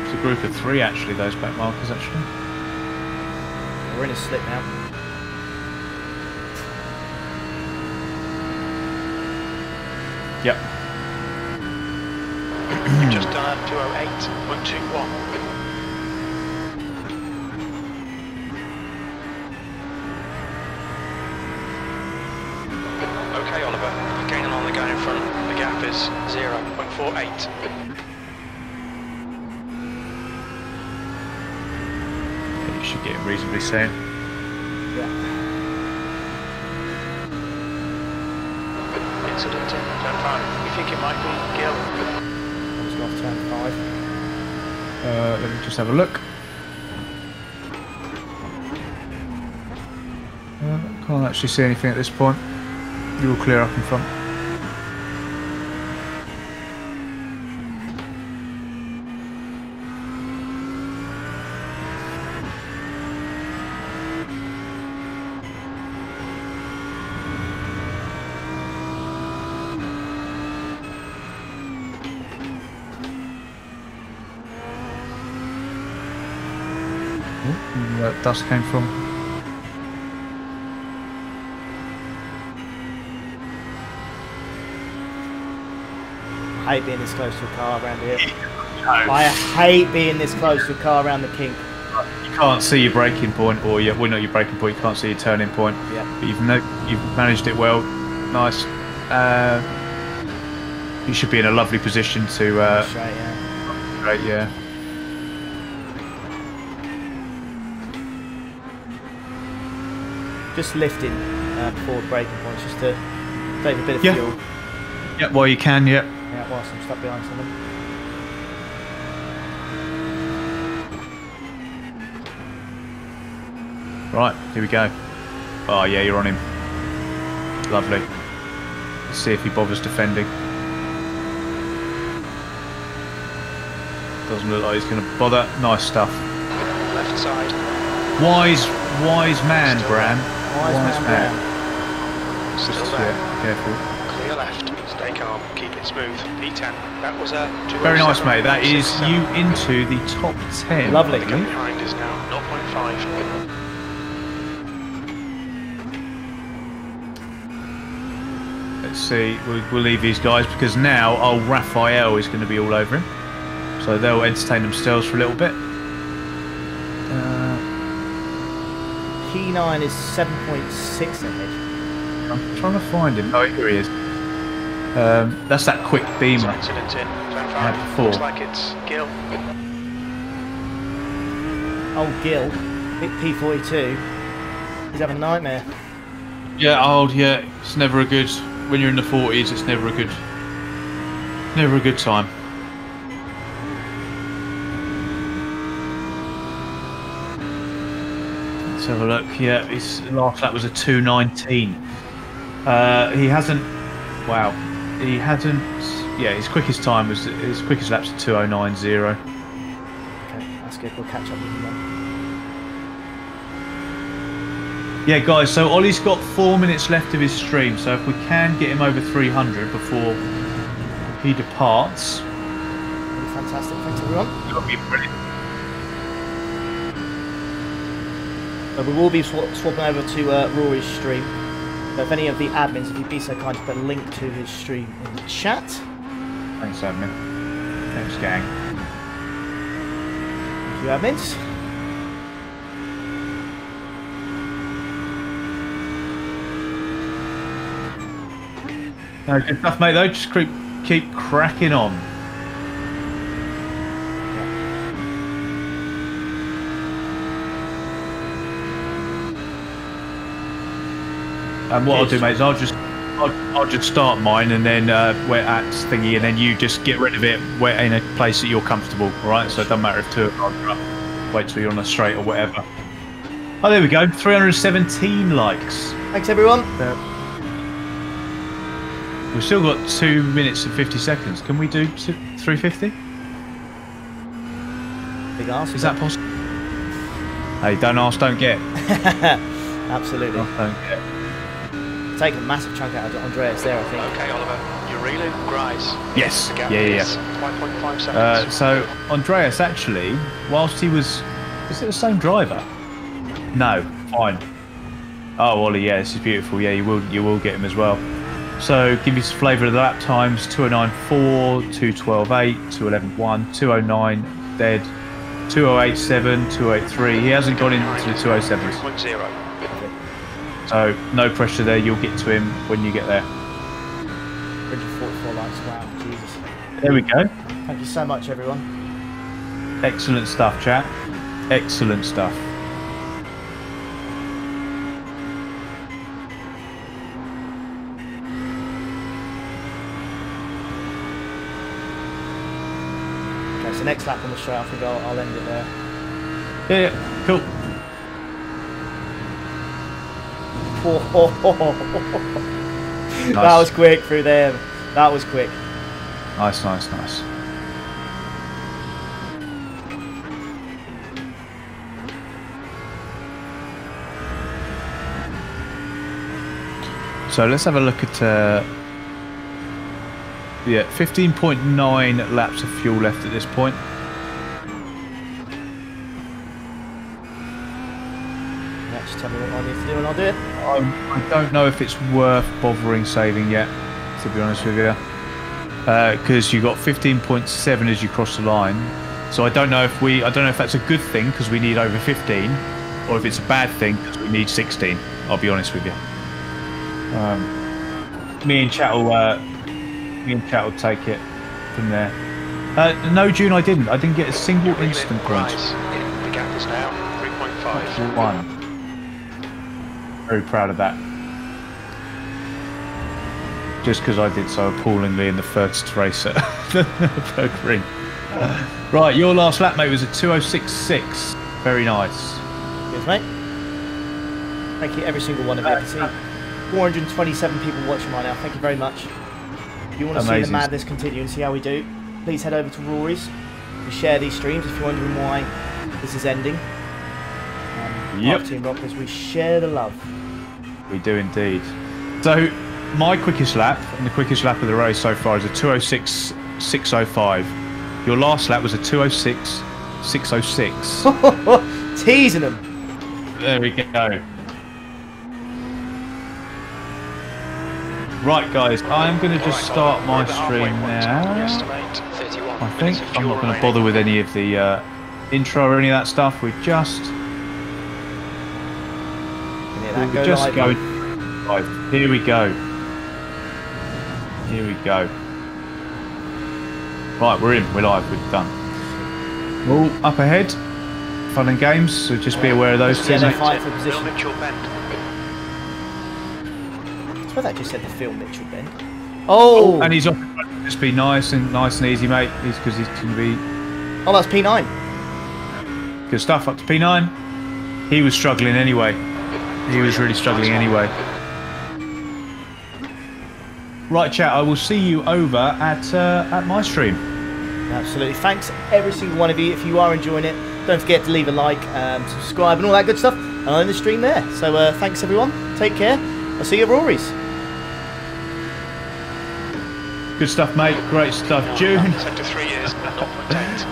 it's a group of three actually. Those back markers actually.
We're in a slip now.
Yep.
You've just done a 208.21. Okay, Oliver. Gaining on the guy in front. The gap is 0.48.
Yeah, you should get it reasonably soon.
Yeah.
Incident in turn 5. We think it might be Gil.
Just off turn five.
Uh, let me just have a look. Uh, can't actually see anything at this point. You're all clear up in front. Oh, where that dust came from.
I hate being this close to a car around here. I hate being this close to a car around the kink.
You can't see your braking point, or your, well, not your braking point. You can't see your turning point.
Yeah.
But you've no, you've managed it well. Nice. Uh, you should be in a lovely position to. Uh,
Straight, yeah.
great, yeah.
Just lifting uh, forward braking points just to save a bit of
Yeah.
fuel.
Yeah. Well, you can. Yeah.
Yeah, whilst I'm stuck behind someone.
Right. Here we go. Oh yeah, you're on him. Lovely. Let's see if he bothers defending. Doesn't look like he's going to bother. Nice stuff.
Left side.
Wise, wise man, Bram.
Wise man Bram.
Still there.
Careful.
Clear left. Stay calm. Keep it smooth. P10. That was a.
Very nice, mate. That is
67.
you into the top 10.
Lovely.
The behind is now 0.5.
Let's see. We'll, we'll leave these guys because now old Raphael is going to be all over him. So they'll entertain themselves for a little bit.
P9 is 7.6 ahead.
I'm trying to find him. Oh, here he is. Um, that's that quick beamer.
Accident in. Turn
Had
five.
four.
Looks like it's Gil.
Old Gil, big P42. He's having a nightmare.
Yeah, old. Yeah, it's never a good. When you're in the 40s, it's never a good. Never a good time. Let's have a look. Yeah, his last lap was a 219. Uh, he hasn't. Wow, he hasn't. Yeah, his quickest time was his quickest lap's a 2090.
Okay, that's good. We'll catch up with him then.
Yeah, guys. So Ollie's got four minutes left of his stream. So if we can get him over 300 before he departs,
fantastic. Thanks, everyone.
that'll be brilliant.
Uh, we will be swa- swapping over to uh, Rory's stream. So if any of the admins, if you'd be so kind to put a link to his stream in the chat.
Thanks, admin. Thanks, gang.
Thank you, admins.
No, good stuff, mate. Though, just keep keep cracking on. And what I'll do, mate, is I'll just I'll, I'll just start mine and then uh, where at thingy, and then you just get rid of it We're in a place that you're comfortable. All right, so it doesn't matter if two are up. Wait till you're on a straight or whatever. Oh, there we go. 317 likes.
Thanks, everyone.
We've still got two minutes and 50 seconds. Can we do 350?
Big ask.
Is that possible? Hey, don't ask, don't get.
Absolutely.
Ask, don't get.
Take a massive chunk out of Andreas there, I think.
Okay, Oliver. Urilu, Grice.
Yes.
The gap
Yeah, yeah, yeah.
5.5 seconds.
Uh, so, Andreas, actually, whilst he was. Is it the same driver? No. Fine. Oh, Ollie, yeah, this is beautiful. Yeah, you will, you will get him as well. So, give you some flavour of the lap times 2094, 2128, 2111, 209, dead, 2087, 2083. He hasn't gone into the 207s.
3.0.
So, no pressure there. You'll get to him when you get there.
144 likes. Wow, Jesus.
There we go.
Thank you so much, everyone.
Excellent stuff, chat. Excellent stuff.
Okay, so next lap on the show, I think I'll, I'll end it there.
Yeah, yeah. cool.
That was quick through them. That was quick.
Nice, nice, nice. So let's have a look at uh, yeah, 15.9 laps of fuel left at this point.
Just tell me what I need to do and I'll do it.
I, I don't know if it's worth bothering saving yet, to be honest with you, because you got 15.7 as you cross the line. So I don't know if we, I don't know if that's a good thing because we need over 15, or if it's a bad thing because we need 16. I'll be honest with you. Um, me and Chat will, uh, me and Chat will take it from there. Uh, no, June, I didn't. I didn't get a single
incident
point.
The gap is now 3.5.
One. Very proud of that. Just because I did so appallingly in the first race at the Nürburgring. Right, your last lap, mate, was a 2066. Very nice.
Cheers, mate. Thank you, every single one of you. I can see 427 people watching right now. Thank you very much. If you want to see the madness continue and see how we do, please head over to Rory's and share these streams if you're wondering why this is ending.
Yep.
part of Team Rockers, we share the love.
We do indeed. So, my quickest lap and the quickest lap of the race so far is a 206 605. Your last lap was a 206 606.
Teasing them.
There we go. Right, guys, I'm going to just start my stream now. I think I'm not going to bother with any of the uh, intro or any of that stuff. We just,
Can hear that go
just
live.
going live. Here we go. Here we go. Right, we're in. We're live. We're done. All up ahead. Fun and games. So just be aware of those
Yeah,
two. mate.
fighting for position.
Mitchell Bend.
I just said the Phil Mitchell Bend. Oh,
And he's off. Just be nice and nice and easy, mate. He's because he's going to be
oh, that's P9.
Good stuff up to P9. He was struggling anyway. He was really struggling anyway. Right, chat. I will see you over at uh, at my stream.
Absolutely. Thanks every single one of you. If you are enjoying it, don't forget to leave a like, um, subscribe, and all that good stuff. And I'll end the stream there. So uh, thanks everyone. Take care. I'll see you at Rory's.
Good stuff, mate. Great stuff, June.